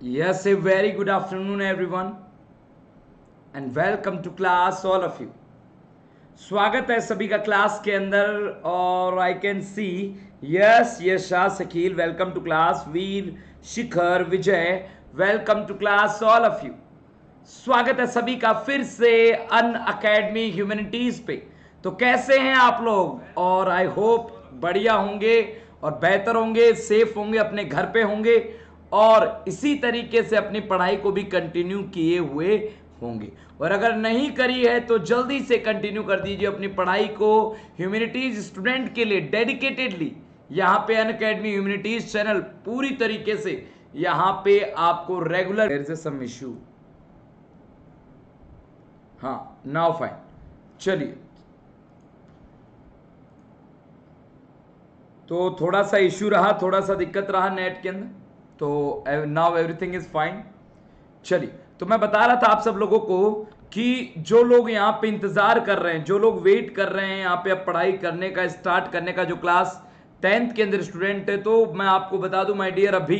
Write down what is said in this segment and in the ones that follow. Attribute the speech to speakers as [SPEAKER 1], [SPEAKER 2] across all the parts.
[SPEAKER 1] Yes, a very good afternoon, everyone, and welcome to class, all of you. स्वागत है सभी का class के अंदर और I can see yes yes Shah Shakeel welcome to class Veer Shikhar Vijay welcome to class all of you स्वागत है सभी का फिर से अन अकेडमी ह्यूमैनिटीज पे तो कैसे हैं आप लोग और आई होप बढ़िया होंगे और बेहतर होंगे सेफ़ होंगे अपने घर पे होंगे और इसी तरीके से अपनी पढ़ाई को भी कंटिन्यू किए हुए होंगे। और अगर नहीं करी है तो जल्दी से कंटिन्यू कर दीजिए अपनी पढ़ाई को। ह्यूमैनिटीज स्टूडेंट के लिए डेडिकेटेडली यहाँ पे अन अकेडमी ह्यूमैनिटीज चैनल पूरी तरीके से यहाँ पे आपको रेगुलर सम इशू हाँ नाउ फाइन चलिए। तो थोड़ा सा इश्यू रहा, थोड़ा सा दिक्कत रहा नेट के अंदर। तो नाउ एवरीथिंग इज़ फाइन चलिए तो मैं बता रहा था आप सब लोगों को कि जो लोग यहाँ पे इंतज़ार कर रहे हैं, जो लोग वेट कर रहे हैं यहाँ पे अब पढ़ाई करने का स्टार्ट करने का जो क्लास टेंथ के अंदर स्टूडेंट है तो मैं आपको बता दूँ माय डियर अभी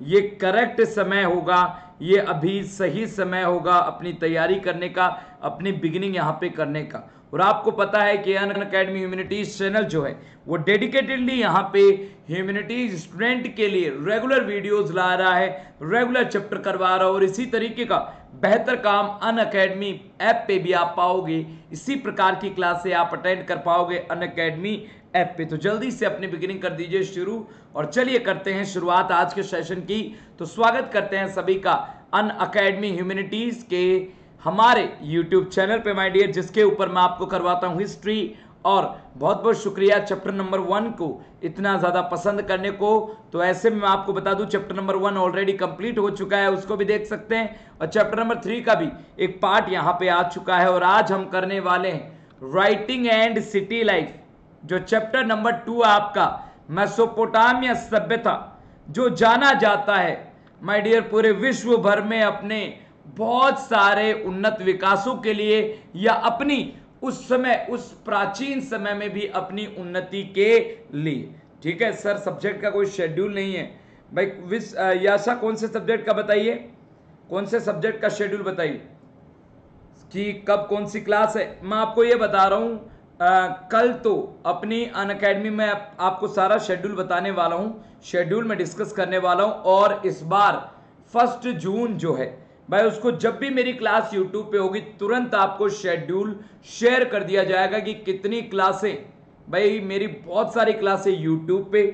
[SPEAKER 1] ये करेक्ट समय होगा, ये अभी सही समय होगा अपनी तैयारी करने का, अपनी बिगिनिंग यहाँ पे करने का। और आपको पता है कि अन अकेडमी ह्यूमैनिटीज चैनल जो है, वो डेडिकेटेडली यहाँ पे ह्यूमैनिटीज स्टूडेंट के लिए रेगुलर वीडियोस ला रहा है, रेगुलर चैप्टर करवा रहा है और इसी तरीके का बेहतर काम अन अकेडमी ऐप पे भी आप पाओगे। इसी प्रकार की क्लासे आप अटेंड कर पाओगे अन अकेडमी ऐप पे। तो जल्दी से अपनी बिगिनिंग कर दीजिए शुरू और चलिए करते हैं शुरुआत आज के सेशन की। तो स्वागत करते हैं सभी का अन अकेडमी ह्यूमैनिटीज के हमारे YouTube चैनल पे माय डियर जिसके ऊपर मैं आपको करवाता हूँ हिस्ट्री और बहुत बहुत शुक्रिया चैप्टर नंबर वन को इतना ज़्यादा पसंद करने को। तो ऐसे में मैं आपको बता दूँ chapter number one already complete हो चुका है, उसको भी देख सकते हैं। और चैप्टर नंबर थ्री का भी एक पार्ट यहाँ पे आ चुका है, और आज हम करने वाले हैं राइटिंग एंड सिटी लाइफ जो चैप्टर नंबर टू आपका मैसोपोटामिया सभ्यता, जो जाना जाता है माय डियर पूरे विश्व भर में अपने बहुत सारे उन्नत विकासों के लिए या अपनी उस समय उस प्राचीन समय में भी अपनी उन्नति के लिए। ठीक है सर सब्जेक्ट का कोई शेड्यूल नहीं है। भाई विश याशा कौन से सब्जेक्ट का बताइए? कौन से सब्जेक्ट का शेड्यूल बताइए? कि कब कौन सी क्लास है? मैं आपको ये बता रहा हूँ कल तो अपनी अन अकेडमी में आप, आपको सारा शेड्यूल बताने वाला हूँ शेड्यूल में डिस्कस करने वाला हूँ और इस बार फ़र्स्ट जून जो है भाई उसको जब भी मेरी क्लास यूट्यूब पे होगी, तुरंत आपको शेड्यूल शेयर कर दिया जाएगा कि कितनी क्लासें, भाई मेरी बहुत सारी क्लासें यूट्यूब पे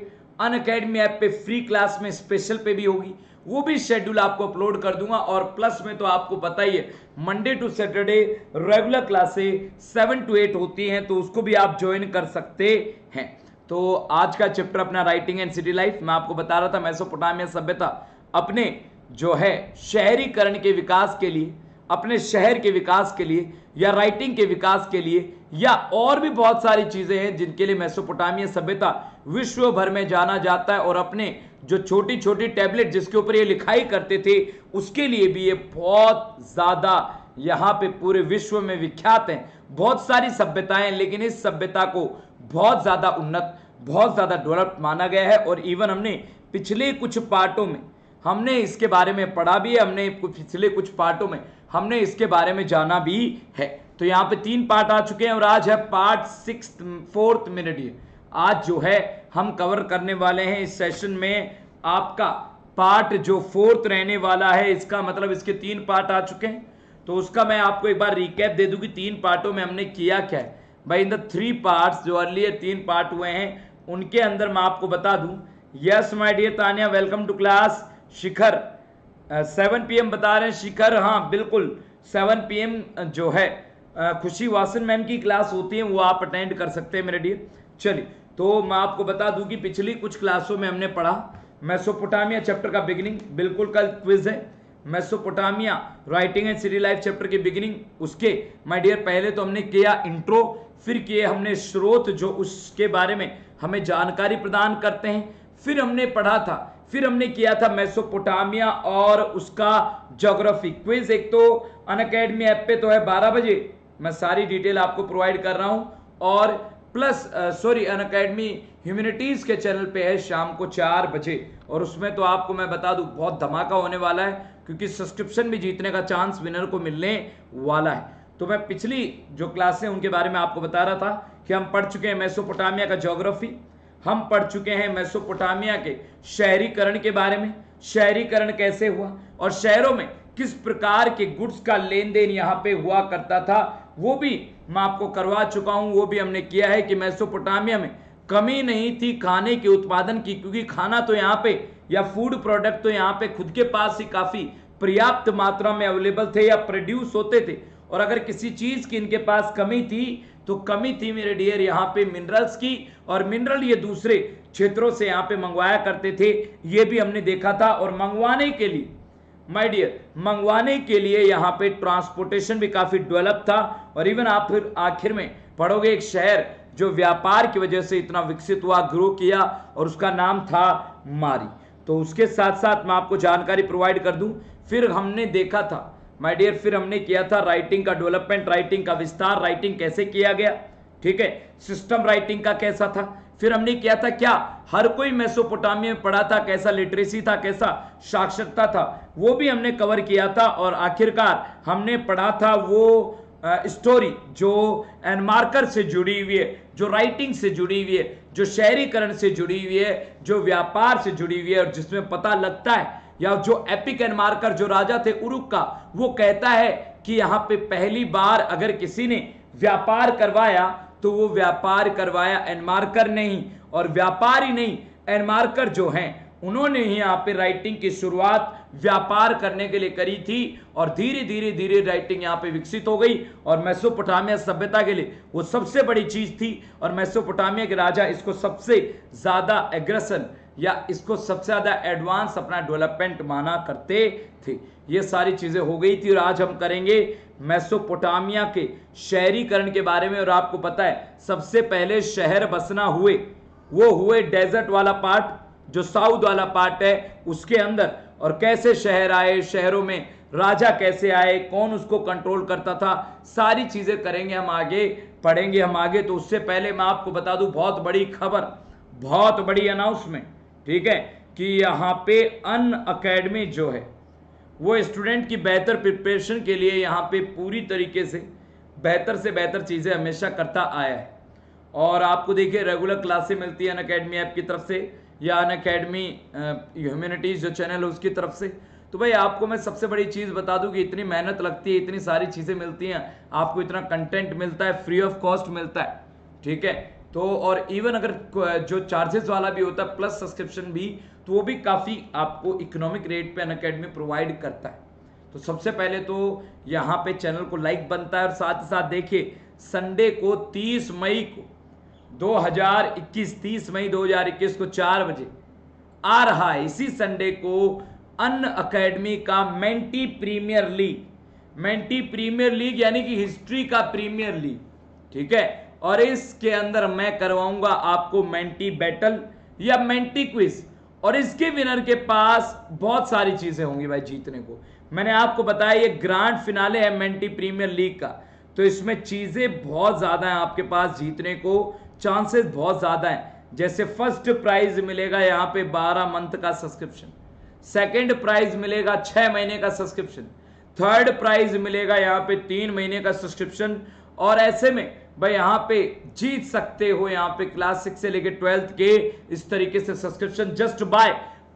[SPEAKER 1] अन अकेडमी ऐप पे फ्री क्लास में स्पेशल पे भी होगी। वो भी शेड्यूल आपको अपलोड कर दूँगा और प्लस में तो आपको है मंडे टू सैटरडे रेगुलर क्लासें सेवन टू एट होती हैं तो उसको भी आप ज्वाइन कर सकते हैं। तो आज का चैप्टर अपना राइटिंग एंड सिटी लाइफ मैं आपको बता रहा था, मैसोपोटामिया सभ्यता अपने जो है शहरीकरण के विकास के लिए, अपने शहर के विकास के लिए, या राइटिंग के विकास के लिए, या और भी बहुत सारी चीज़ें हैं जिनके लिए मेसोपोटामिया सभ्यता विश्व भर में जाना जाता है और अपने जो छोटी छोटी टैबलेट जिसके ऊपर ये लिखाई करते थे, उसके लिए भी ये बहुत ज़्यादा यहाँ पे पूरे विश्व में विख्यात हैं। बहुत सारी सभ्यताएँ लेकिन इस सभ्यता को बहुत ज़्यादा उन्नत, बहुत ज़्यादा डेवलप माना गया है और इवन हमने पिछले कुछ पार्टों में हमने इसके बारे में पढ़ा भी है, हमने पिछले कुछ पार्टों में, हमने इसके बारे में जाना भी है। तो यहाँ पे तीन पार्ट आ चुके हैं और आज है पार्ट सिक्स फोर्थ मिनट ये। आज जो है, हम कवर करने वाले हैं इस सेशन में आपका पार्ट जो फोर्थ रहने वाला है, इसका मतलब इसके तीन पार्ट आ चुके हैं। तो उसका मैं आपको एक बार रिकैप दे दूँ कि तीन पार्टों में हमने किया क्या है। भाई, इन द थ्री पार्ट्स जो अर्लियर तीन पार्ट हुए हैं, उनके अंदर मैं आपको बता दूँ। Yes my dear Tania welcome to class Shikhar seven PM बता रहे हैं, शिखर हाँ बिल्कुल सेवन पीएम जो है खुशी वासन मैम की क्लास होती है, वो आप अटेंड कर सकते हैं मेरे डियर चलिए तो मैं आपको बता दूँ कि पिछली कुछ क्लासों में हमने पढ़ा, मैसोपोटामिया चैप्टर का बिगिनिंग बिल्कुल कल क्विज है। Mesopotamia writing and city life chapter की बिगिनिंग उसके माय डियर पहले तो हमने किया इंट्रो फिर किए हमने स्रोत, जो उसके बारे में हमें जानकारी प्रदान करते हैं। फिर हमने पढ़ा था फिर हमने किया था मेसोपोटामिया और उसका जोग्राफी क्विज एक तो अन अकेडमी ऐप पे तो है 12 बजे। मैं सारी डिटेल आपको प्रोवाइड कर रहा हूँ। और plus sorry, Unacademy humanities के चैनल पे है शाम को चार बजे। और उसमें तो आपको मैं बता दूँ, बहुत धमाका होने वाला है, क्योंकि सब्सक्रिप्शन भी जीतने का चांस विनर को मिलने वाला है। तो मैं पिछली जो क्लासें उनके बारे में आपको बता रहा था कि हम पढ़ चुके हैं मेसोपोटामिया का ज्योग्राफी। हम पढ़ चुके हैं मेसोपोटामिया के शहरीकरण के बारे में। शहरीकरण कैसे हुआ? और शहरों में किस प्रकार के गुड्स का लेन देन यहाँ पे हुआ करता था, वो भी मैं आपको करवा चुका हूँ। वो भी हमने किया है कि मेसोपोटामिया में कमी नहीं थी खाने के उत्पादन की, क्योंकि खाना तो यहाँ पे या फ़ूड प्रोडक्ट तो यहाँ पे खुद के पास ही काफ़ी पर्याप्त मात्रा में अवेलेबल थे या प्रोड्यूस होते थे। और अगर किसी चीज़ की इनके पास कमी थी तो कमी थी मेरे डियर यहाँ पे मिनरल्स की, और मिनरल ये दूसरे क्षेत्रों से यहाँ पे मंगवाया करते थे, ये भी हमने देखा था, और मंगवाने के लिए माय डियर मंगवाने के लिए यहाँ पे ट्रांसपोर्टेशन भी काफ़ी डेवलप था, और इवन आप फिर आखिर में पढ़ोगे एक शहर जो व्यापार की वजह से इतना विकसित हुआ ग्रो किया, और उसका नाम था मारी। तो उसके साथ साथ मैं आपको जानकारी प्रोवाइड कर दूँ, फिर हमने देखा था माय डियर फिर हमने किया था राइटिंग का डेवलपमेंट राइटिंग का विस्तार राइटिंग कैसे किया गया? ठीक है? सिस्टम राइटिंग का कैसा था? फिर हमने किया था क्या? हर कोई मेसोपोटामिया में पढ़ा था कैसा लिटरेसी था, कैसा साक्षरता था, वो भी हमने कवर किया था और आखिरकार हमने पढ़ा था वो स्टोरी जो एनमार्कर से जुड़ी हुई है, जो राइटिंग से जुड़ी हुई है, जो शहरीकरण से जुड़ी हुई है, जो व्यापार से जुड़ी हुई है और जिसमें पता लगता है या जो एपिक एनमार्कर जो राजा थे उरुक का, वो कहता है कि यहाँ पे पहली बार अगर किसी ने व्यापार करवाया तो वो व्यापार करवाया एनमार्कर नहीं और व्यापार नहीं एनमार्कर जो हैं, उन्होंने ही यहाँ पे राइटिंग की शुरुआत व्यापार करने के लिए करी थी, और धीरे धीरे धीरे राइटिंग यहाँ पे विकसित हो गई। और मैसोपोटामिया सभ्यता के लिए वो सबसे बड़ी चीज़ थी, और मैसोपोटामिया के राजा इसको सबसे ज़्यादा एग्रेसन या इसको सबसे ज़्यादा एडवांस अपना डेवलपमेंट माना करते थे। ये सारी चीज़ें हो गई थी और आज हम करेंगे मैसोपोटामिया के शहरीकरण के बारे में। और आपको पता है, सबसे पहले शहर बसना हुए, वो हुए डेजर्ट वाला पार्ट जो साउथ वाला पार्ट है, उसके अंदर। और कैसे शहर आए, शहरों में राजा कैसे आए, कौन उसको कंट्रोल करता था, सारी चीज़ें करेंगे हम आगे, पढ़ेंगे हम आगे। तो उससे पहले मैं आपको बता दूँ, बहुत बड़ी खबर, बहुत बड़ी अनाउंसमेंट ठीक है, कि यहाँ पे अन अकेडमी जो है, वो स्टूडेंट की बेहतर प्रिपरेशन के लिए यहाँ पे पूरी तरीके से बेहतर से बेहतर चीज़ें हमेशा करता आया है। और आपको देखिए रेगुलर क्लासें मिलती है अन अकेडमी ऐप की तरफ़ से, या अन अकेडमी ह्यूमिनिटीज़ जो चैनल है उसकी तरफ़ से। तो भाई, आपको मैं सबसे बड़ी चीज़ बता दूँ कि इतनी मेहनत लगती है, इतनी सारी चीज़ें मिलती हैं, आपको इतना कंटेंट मिलता है फ्री ऑफ़ कॉस्ट मिलता है, ठीक है? तो और इवन अगर जो चार्जेस वाला भी होता है प्लस सब्सक्रिप्शन भी तो वो भी काफ़ी आपको इकोनॉमिक रेट पे अन अकेडमी प्रोवाइड करता है। तो सबसे पहले तो यहाँ पे चैनल को लाइक बनता है और साथ ही साथ देखिए संडे को 30 मई को 2021 30 मई 2021 को चार बजे आ रहा है। इसी संडे को अन अकेडमी का Menti premier league Menti premier league यानी कि हिस्ट्री का प्रीमियर लीग ठीक है? और इसके अंदर मैं करवाऊँगा आपको मेंटी बैटल या मेंटी क्विज। और इसके विनर के पास बहुत सारी चीज़ें होंगी भाई जीतने को। मैंने आपको बताया, ये ग्रांड फिनाले है मेंटी प्रीमियर लीग का। तो इसमें चीज़ें बहुत ज़्यादा हैं आपके पास जीतने को। चांसेस बहुत ज़्यादा हैं। जैसे फ़र्स्ट प्राइज मिलेगा यहाँ पे 12 मंथ का सब्सक्रिप्शन सेकंड प्राइज मिलेगा छह महीने का सब्सक्रिप्शन थर्ड प्राइज मिलेगा यहाँ पे तीन महीने का सब्सक्रिप्शन और ऐसे में भाई, यहाँ पे जीत सकते हो, यहाँ पे क्लास सिक्स से लेके ट्वेल्थ के इस तरीके से subscription just by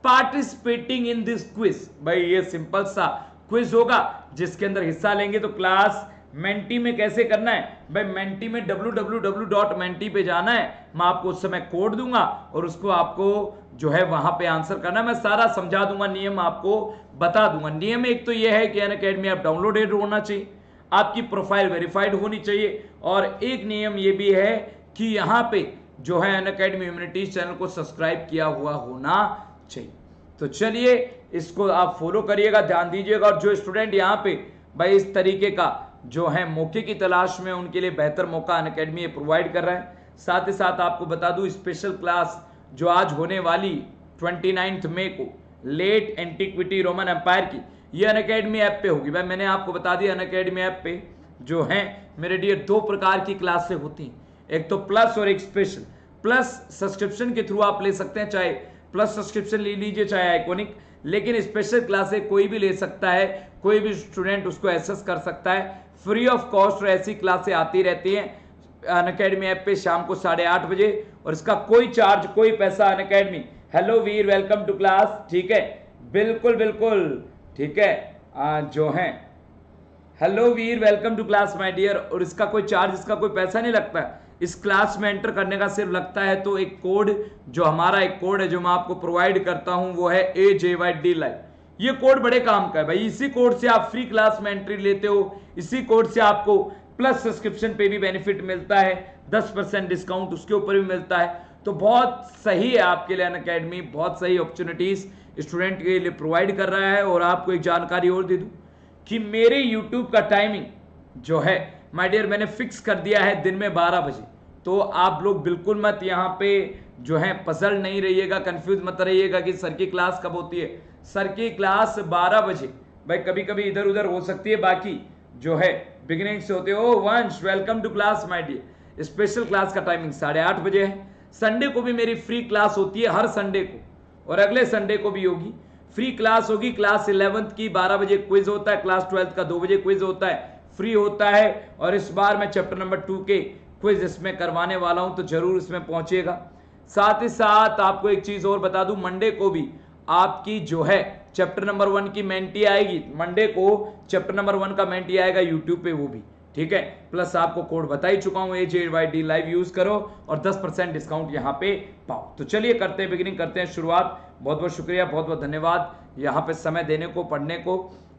[SPEAKER 1] participating in this quiz भाई, ये सिंपल सा क्विज होगा, जिसके अंदर हिस्सा लेंगे तो क्लास मेंटी में कैसे करना है? भाई मेंटी में www.menti पे जाना है। मैं आपको उस समय कोड दूँगा और उसको आपको जो है वहाँ पे आंसर करना है। मैं सारा समझा दूँगा, नियम आपको बता दूँगा। नियम एक तो यह है कि एन अकेडमी आप डाउनलोडेड होना चाहिए। आपकी प्रोफ़ाइल वेरीफाइड होनी चाहिए। और एक नियम ये भी है कि यहाँ पे जो है अन अकेडमी ह्यूमनिटीज चैनल को सब्सक्राइब किया हुआ होना चाहिए। तो चलिए, इसको आप फॉलो करिएगा, ध्यान दीजिएगा। और जो स्टूडेंट यहाँ पे भाई इस तरीके का जो है मौके की तलाश में उनके लिए बेहतर मौका अन अकेडमी प्रोवाइड कर रहा है। साथ ही साथ आपको बता दूँ स्पेशल क्लास जो आज होने वाली ट्वेंटी मई को लेट एंटीक्विटी रोमन एम्पायर की ये अन अकेडमी ऐप पे होगी। भाई, मैंने आपको बता दिया अन अकेडमी ऐप पे जो है, मेरे डियर दो प्रकार की क्लासें होती हैं। एक तो प्लस और एक स्पेशल प्लस सब्सक्रिप्शन के थ्रू आप ले सकते हैं, चाहे प्लस सब्सक्रिप्शन ले लीजिए, चाहे आइकोनिक लेकिन स्पेशल क्लासेस कोई भी ले सकता है, कोई भी स्टूडेंट उसको एसेस कर सकता है। फ्री ऑफ़ कॉस्ट और ऐसी क्लासें आती रहती हैं अन अकेडमी ऐप पे शाम को साढ़े आठ बजे। और इसका कोई चार्ज कोई पैसा Unacademy hello Veer welcome to class ठीक है? बिल्कुल बिल्कुल। ठीक है? आ, जो है। Hello Veer welcome to class my dear और इसका कोई चार्ज इसका कोई पैसा नहीं लगता? है इस क्लास में एंटर करने का सिर्फ़ लगता है तो एक कोड जो हमारा एक कोड है जो मैं आपको प्रोवाइड करता हूँ वो है A J Y D live ये कोड बड़े काम का है भाई। इसी कोड से आप फ्री क्लास में एंट्री लेते हो। इसी कोड से आपको प्लस सब्सक्रिप्शन पे भी बेनिफिट मिलता है। दस परसेंट डिस्काउंट उसके ऊपर भी मिलता है। तो बहुत सही है आपके लिए अन बहुत सही अपॉर्चुनिटीज़ स्टूडेंट के लिए प्रोवाइड कर रहा है और आपको एक जानकारी और दे दूँ कि मेरे यूट्यूब का टाइमिंग जो है माय डियर मैंने फिक्स कर दिया है दिन में 12 बजे। तो आप लोग बिल्कुल मत यहाँ पे जो है पजल नहीं रहिएगा कंफ्यूज मत रहिएगा कि सर की क्लास कब होती है। सर की क्लास 12 बजे। भाई कभी कभी इधर उधर हो सकती है, बाकी जो है बिगिनिंग से होते हो Vansh welcome to class my dear special class का टाइमिंग साढ़े आठ बजे है। संडे को भी मेरी फ्री क्लास होती है, हर संडे को। और अगले संडे को भी होगी। फ्री क्लास होगी। क्लास इलेवंथ की 12 बजे क्विज होता है। क्लास ट्वेल्थ का दो बजे क्विज होता है। फ्री होता है। और इस बार मैं चैप्टर नंबर टू के क्विज इसमें करवाने वाला हूँ तो ज़रूर इसमें पहुंचेगा साथ ही साथ आपको एक चीज़ और बता दूँ मंडे को भी आपकी जो है चैप्टर नंबर वन की मेंटी आएगी। मंडे को चैप्टर नंबर वन का मेंटी आएगा यूट्यूब पे वो भी। ठीक है? प्लस आपको कोड बता ही चुका हूँ A J Y D live use करो और 10 परसेंट डिस्काउंट यहाँ पे पाओ। तो चलिए करते हैं बिगिनिंग करते हैं शुरुआत। बहुत बहुत शुक्रिया, बहुत बहुत धन्यवाद यहाँ पे समय देने को, पढ़ने को।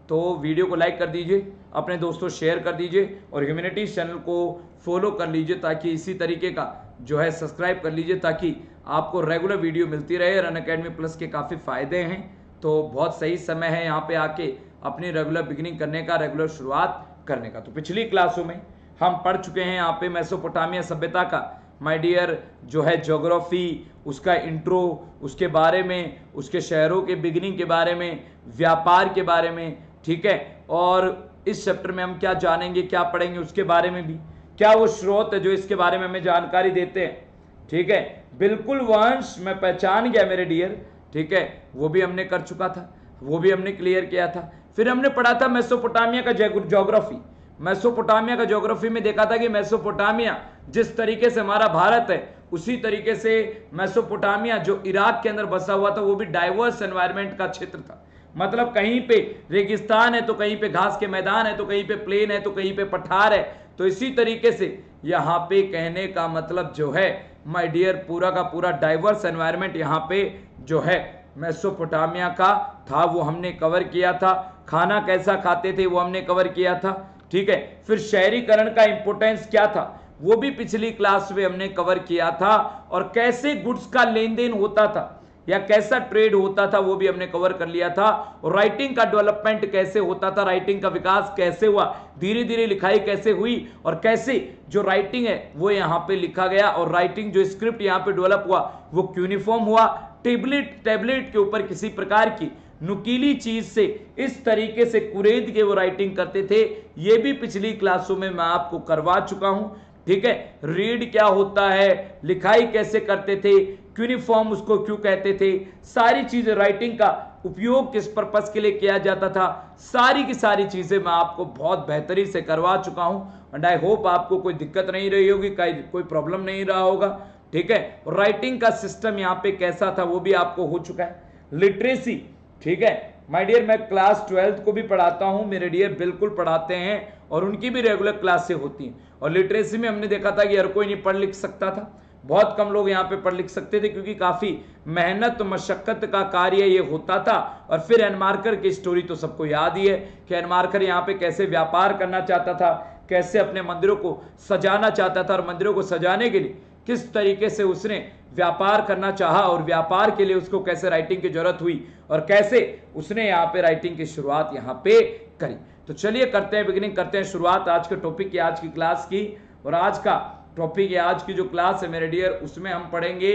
[SPEAKER 1] तो वीडियो को लाइक कर दीजिए, अपने दोस्तों शेयर कर दीजिए और ह्यूमिनिटी चैनल को फॉलो कर लीजिए ताकि इसी तरीके का जो है सब्सक्राइब कर लीजिए ताकि आपको रेगुलर वीडियो मिलती रहे। रन अकेडमी प्लस के काफ़ी फ़ायदे हैं। तो बहुत सही समय है यहाँ पे आके अपनी रेगुलर बिगिनिंग करने का रेगुलर शुरुआत। करने का। तो पिछली क्लासों में हम पढ़ चुके हैं यहाँ पे मैसोपोटामिया सभ्यता का। माय डियर जो है ज्योग्राफी उसका इंट्रो उसके बारे में, उसके शहरों के बिगनिंग के बारे में, व्यापार के बारे में, ठीक है? और इस चैप्टर में हम क्या जानेंगे, क्या पढ़ेंगे, उसके बारे में भी। क्या वो स्रोत है जो इसके बारे में हमें जानकारी देते हैं? ठीक है? बिल्कुल वंश मैं पहचान गया मेरे डियर ठीक है? वो भी हमने कर चुका था। वो भी हमने क्लियर किया था। फिर हमने पढ़ा था मेसोपोटामिया का जोग्राफी मैसोपोटामिया का जोग्राफी में देखा था कि मैसोपोटामिया जिस तरीके से हमारा भारत है, उसी तरीके से मैसोपोटामिया जो इराक के अंदर बसा हुआ था, वो भी डाइवर्स एनवायरमेंट का क्षेत्र था। मतलब कहीं पे रेगिस्तान है तो कहीं पे घास के मैदान है तो कहीं पे प्लेन है तो कहीं पे पठार है। तो इसी तरीके से यहाँ पे कहने का मतलब जो है माय डियर पूरा का पूरा डाइवर्स एनवायरमेंट यहाँ पे जो है मैसोपोटामिया का था, वो हमने कवर किया था। खाना कैसा खाते थे, वो हमने कवर किया था। ठीक है, फिर शहरीकरण का इंपोर्टेंस क्या था? वो भी पिछली क्लास में हमने कवर किया था। और कैसे गुड्स का लेन देन होता था? या कैसा ट्रेड होता था वो भी हमने कवर कर लिया था। और राइटिंग का डेवलपमेंट कैसे होता था राइटिंग का विकास कैसे हुआ धीरे धीरे लिखाई कैसे हुई और कैसे जो राइटिंग है वो यहाँ पे लिखा गया और राइटिंग जो स्क्रिप्ट यहाँ पे डेवलप हुआ, वो यूनिफॉर्म हुआ। टेबलेट टेबलेट के ऊपर किसी प्रकार की नुकीली चीज़ से, इस तरीके से कुरेद के वो राइटिंग करते थे। ये भी पिछली क्लासों में मैं आपको करवा चुका हूँ। ठीक है? रीड क्या होता है? लिखाई कैसे करते थे? यूनिफॉर्म उसको क्यों कहते थे? सारी चीज़ें राइटिंग का उपयोग किस पर्पज के लिए किया जाता था? सारी की सारी चीज़ें मैं आपको बहुत बेहतरी से करवा चुका हूँ एंड आई होप आपको कोई दिक्कत नहीं रही होगी, कोई प्रॉब्लम नहीं रहा होगा। ठीक है? राइटिंग का सिस्टम यहाँ पे कैसा था वो भी आपको हो चुका है। लिटरेसी ठीक है? माय डियर मैं क्लास ट्वेल्थ को भी पढ़ाता हूँ, मेरे डियर बिल्कुल पढ़ाते हैं, और उनकी भी रेगुलर क्लासें होती हैं। और लिटरेसी में हमने देखा था कि हर कोई नहीं पढ़ लिख सकता था। बहुत कम लोग यहाँ पे पढ़ लिख सकते थे क्योंकि काफ़ी मेहनत, मशक्कत का कार्य ये होता था। और फिर एनमार्कर की स्टोरी तो सबको याद ही है कि एनमार्कर यहाँ पे कैसे व्यापार करना चाहता था, कैसे अपने मंदिरों को सजाना चाहता था और मंदिरों को सजाने के लिए किस तरीके से उसने व्यापार करना चाहा और व्यापार के लिए उसको कैसे राइटिंग की ज़रूरत हुई और कैसे उसने यहाँ पे राइटिंग की शुरुआत यहाँ पे करी। तो चलिए करते हैं बिगिनिंग करते हैं शुरुआत आज के टॉपिक की, आज की क्लास की और आज का टॉपिक है आज की जो क्लास है, मेरे डियर उसमें हम पढ़ेंगे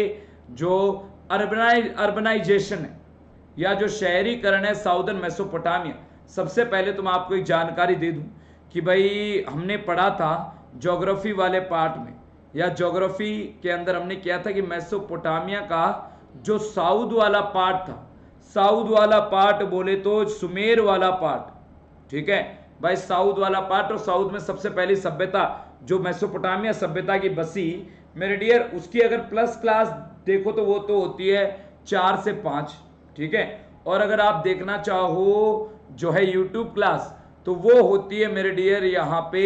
[SPEAKER 1] जो अर्बनाइज अर्बनाइजेशन है, या जो शहरीकरण है साउदर्न मेसोपोटामिया सबसे पहले तो मैं आपको एक जानकारी दे दूँ कि भाई, हमने पढ़ा था ज्योग्राफी वाले पार्ट में, या ज्योग्राफी के अंदर हमने किया था कि मैसोपोटामिया का जो साउथ वाला पार्ट था साउथ वाला पार्ट बोले तो सुमेर वाला पार्ट ठीक है? भाई साउथ वाला पार्ट और साउथ में सबसे पहली सभ्यता जो मैसोपोटामिया सभ्यता की बसी, मेरे डियर उसकी अगर प्लस क्लास देखो तो वो तो होती है चार से पाँच, ठीक है? और अगर आप देखना चाहो जो है यूट्यूब क्लास तो वो होती है मेरे डियर यहाँ पे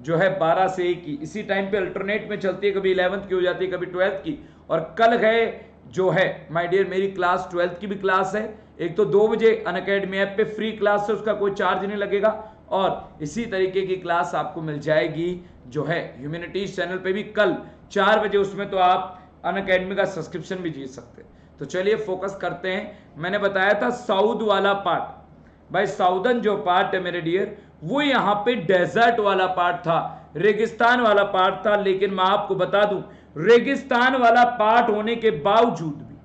[SPEAKER 1] जो है बारह से एक की। इसी टाइम पे अल्टरनेट में चलती है, कभी इलेवंथ की हो जाती है, कभी ट्वेल्थ की। और कल है जो है माय डियर मेरी क्लास ट्वेल्थ की भी क्लास है। एक तो दो बजे अन अकेडमी ऐप पे फ्री क्लास है, उसका कोई चार्ज नहीं लगेगा। और इसी तरीके की क्लास आपको मिल जाएगी। जो है ह्यूमिनिटीज चैनल पे भी कल चार बजे उसमें तो आप अन अकेडमी का सब्सक्रिप्शन भी जीत सकते हैं। तो चलिए फोकस करते हैं। मैंने बताया था साउथ वाला पार्ट भाई साउदर्न जो पार्ट है मेरे डियर वो यहाँ पे डेजर्ट वाला पार्ट था। रेगिस्तान वाला पार्ट था, लेकिन मैं आपको बता दूँ रेगिस्तान वाला पार्ट होने के बावजूद भी,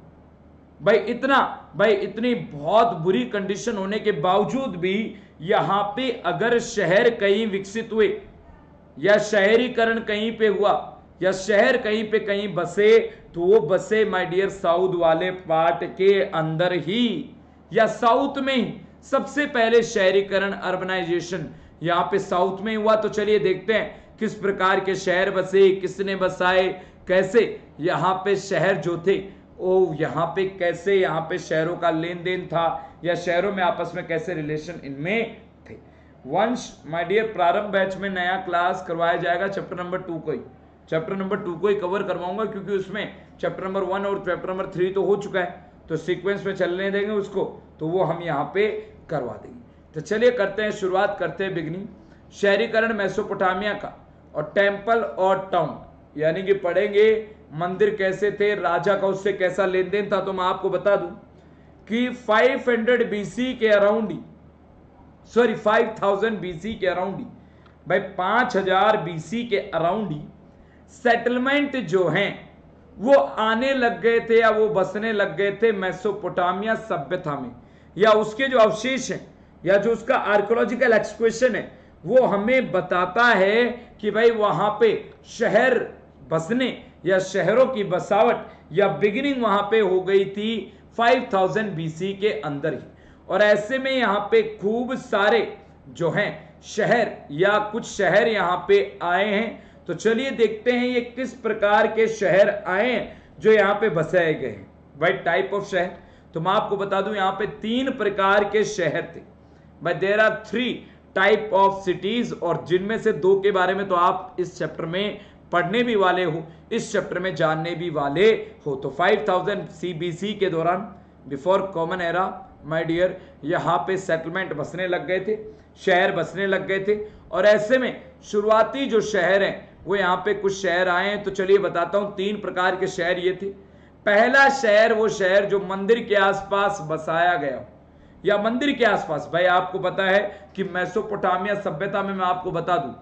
[SPEAKER 1] भाई, इतना, भाई, इतनी बहुत बुरी कंडीशन होने के बावजूद भी यहाँ पे अगर शहर कहीं विकसित हुए या शहरीकरण कहीं पे हुआ, या शहर कहीं पे कहीं बसे तो वो बसे माय डियर साउथ वाले पार्ट के अंदर ही, या साउथ में ही। सबसे पहले शहरीकरण अर्बनाइजेशन यहाँ पे साउथ में हुआ तो चलिए देखते हैं, किस प्रकार के शहर बसे, किसने बसाए, कैसे यहाँ पे शहर जो थे, ओ यहाँ पे कैसे, यहाँ पे शहरों का लेन देन था, या शहरों में आपस में कैसे रिलेशन इनमें वंश माय डियर प्रारंभ बैच में नया क्लास करवाया जाएगा चैप्टर नंबर टू को ही। चैप्टर नंबर टू को ही कवर करवाऊँगा क्योंकि उसमें चैप्टर नंबर वन और चैप्टर नंबर थ्री तो हो चुका है। तो सीक्वेंस में चलने देंगे उसको तो वो हम यहाँ पे करवा देंगे। तो चलिए करते हैं शुरुआत, करते हैं बिगनिंग शहरीकरण मैसोपोटामिया का और टेंपल और टाउन यानी कि पढ़ेंगे मंदिर कैसे थे, राजा का उससे कैसा लेन देन था तो मैं आपको बता दूँ कि 500 बीसी के अराउंड सॉरी 5000 बीसी के अराउंड ही। भाई 5000 बीसी के अराउंड ही सेटलमेंट जो हैं, वो आने लग गए थे या वो बसने लग गए थे मैसोपोटामिया सभ्यता में। या उसके जो अवशेष हैं, या जो उसका आर्कोलॉजिकल एक्सप्रेशन है, वो हमें बताता है कि भाई, वहाँ पे शहर बसने या शहरों की बसावट या बिगिनिंग वहाँ पे हो गई थी 5000 बीसी के अंदर ही। और ऐसे में यहाँ पे खूब सारे जो हैं, शहर या कुछ शहर यहाँ पे आए हैं। तो चलिए देखते हैं ये किस प्रकार के शहर आए हैं जो यहाँ पे बसाए गए हैं। भाई टाइप ऑफ़ शहर? तो मैं आपको बता दूँ, यहाँ पे तीन प्रकार के शहर थे। भाई there are three type of cities और जिनमें से दो के बारे में तो आप इस चैप्टर में पढ़ने भी वाले हो, इस चैप्टर में जानने भी वाले हो। तो 5000 सीबीसी के दौरान before common era my dear, यहाँ पे सेटलमेंट बसने लग गए थे, शहर बसने लग गए थे, और ऐसे में शुरुआती जो शहर हैं, वो यहाँ पे कुछ शहर आए हैं तो चलिए बताता हूँ, तीन प्रकार के शहर ये थे। पहला शहर, वो शहर जो मंदिर के आसपास बसाया गया या मंदिर के आसपास, भाई आपको पता है कि मैसोपोटामिया सभ्यता में मैं आपको बता दूँ,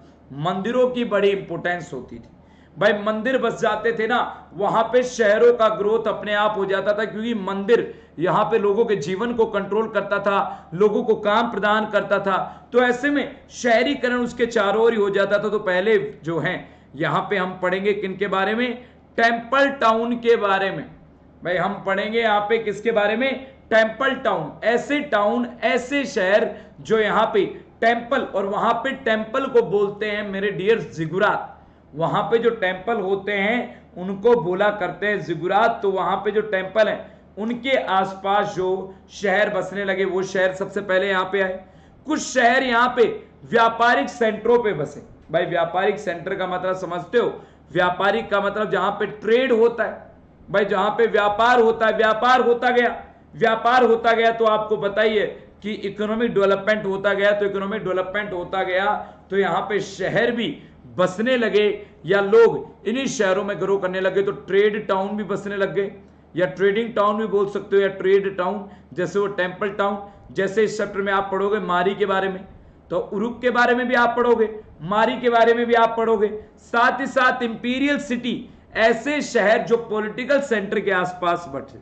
[SPEAKER 1] मंदिरों की बड़ी इंपोर्टेंस होती थी। भाई मंदिर बस जाते थे ना, वहाँ पे शहरों का ग्रोथ अपने आप हो जाता था, क्योंकि मंदिर यहाँ पे लोगों के जीवन को कंट्रोल करता था, लोगों को काम प्रदान करता था। तो ऐसे में शहरीकरण उसके चारों ओर ही हो जाता था। तो पहले जो है, यहाँ पे हम पढ़ेंगे किन के बारे में? टेंपल टाउन के बारे में। भाई, हम पढ़ेंगे यहाँ पे किसके बारे में? टेंपल टाउन ऐसे टाउन ऐसे शहर जो यहाँ पे टेंपल और वहाँ पे टेंपल को बोलते हैं मेरे डियर जिगुरात वहाँ पे जो टेंपल होते हैं, उनको बोला करते हैं जिगुरात तो वहाँ पे जो टेंपल है उनके आसपास जो शहर बसने लगे, वो शहर सबसे पहले यहाँ पे आए। कुछ शहर यहाँ पे व्यापारिक सेंटरों पे बसे। भाई, व्यापारिक सेंटर का मतलब समझते हो? व्यापारिक का मतलब जहाँ पे ट्रेड होता है। भाई, जहाँ पे व्यापार होता है, व्यापार होता गया। व्यापार होता गया तो आपको बताइए कि इकोनॉमिक डेवलपमेंट होता गया तो इकोनॉमिक डेवलपमेंट होता गया तो यहाँ पे शहर भी बसने लगे या लोग इन्हीं शहरों में ग्रो करने लगे तो ट्रेड टाउन भी बसने लग गए। या ट्रेडिंग टाउन भी बोल सकते हो, या ट्रेड टाउन जैसे वो टेंपल टाउन जैसे इस चैप्टर में आप पढ़ोगे मारी के बारे में तो उरुक के बारे में भी आप पढ़ोगे, मारी के बारे में भी आप पढ़ोगे, साथ ही साथ इंपीरियल सिटी ऐसे शहर जो पॉलिटिकल सेंटर के आसपास बैठे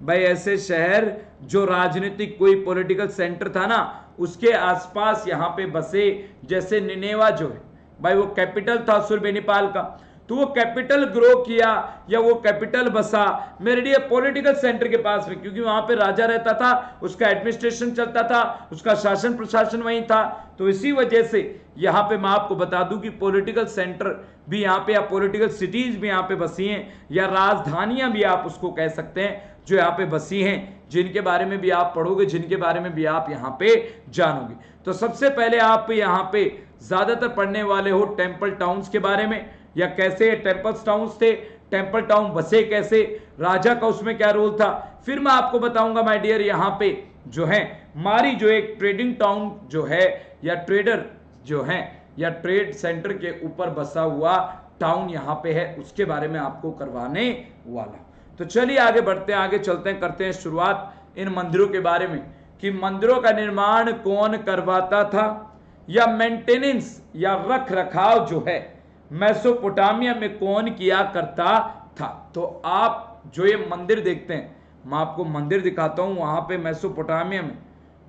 [SPEAKER 1] भाई ऐसे शहर जो राजनीतिक कोई पॉलिटिकल सेंटर था ना, उसके आसपास यहाँ पे बसे, जैसे निनेवा जो है। भाई वो कैपिटल था सुरबे नेपाल का तो वो कैपिटल ग्रो किया या वो कैपिटल बसा? मेरे लिए पॉलिटिकल सेंटर के पास में, क्योंकि वहाँ पे राजा रहता था, उसका एडमिनिस्ट्रेशन चलता था, उसका शासन प्रशासन वहीं था। तो इसी वजह से यहाँ पे मैं आपको बता दूँ कि पॉलिटिकल सेंटर भी यहाँ पे, या पॉलिटिकल सिटीज़ भी यहाँ पे बसी हैं, या राजधानियाँ भी आप उसको कह सकते हैं, जो यहाँ पे बसी हैं, जिनके बारे में भी आप पढ़ोगे, जिनके बारे में भी आप यहाँ पे जानोगे। तो सबसे पहले आप यहाँ पे ज़्यादातर पढ़ने वाले हो टेंपल टाउन्स के बारे में या कैसे टेंपल टाउन थे? टेंपल टाउन बसे कैसे? राजा का उसमें क्या रोल था? फिर मैं आपको बताऊँगा माय डियर यहाँ पे जो है, मारी जो एक ट्रेडिंग टाउन जो है, या ट्रेडर जो है, या ट्रेड सेंटर के ऊपर बसा हुआ टाउन यहाँ पे है, उसके बारे में आपको करवाने वाला। तो चलिए आगे बढ़ते हैं, आगे चलते हैं, करते हैं शुरुआत इन मंदिरों के बारे में कि मंदिरों का निर्माण कौन करवाता था? या मेंटेनेंस या रख रखाव जो है मैसोपोटामिया में कौन किया करता था? तो आप जो ये मंदिर देखते हैं, मैं आपको मंदिर दिखाता हूँ वहाँ पे मैसोपोटामिया में।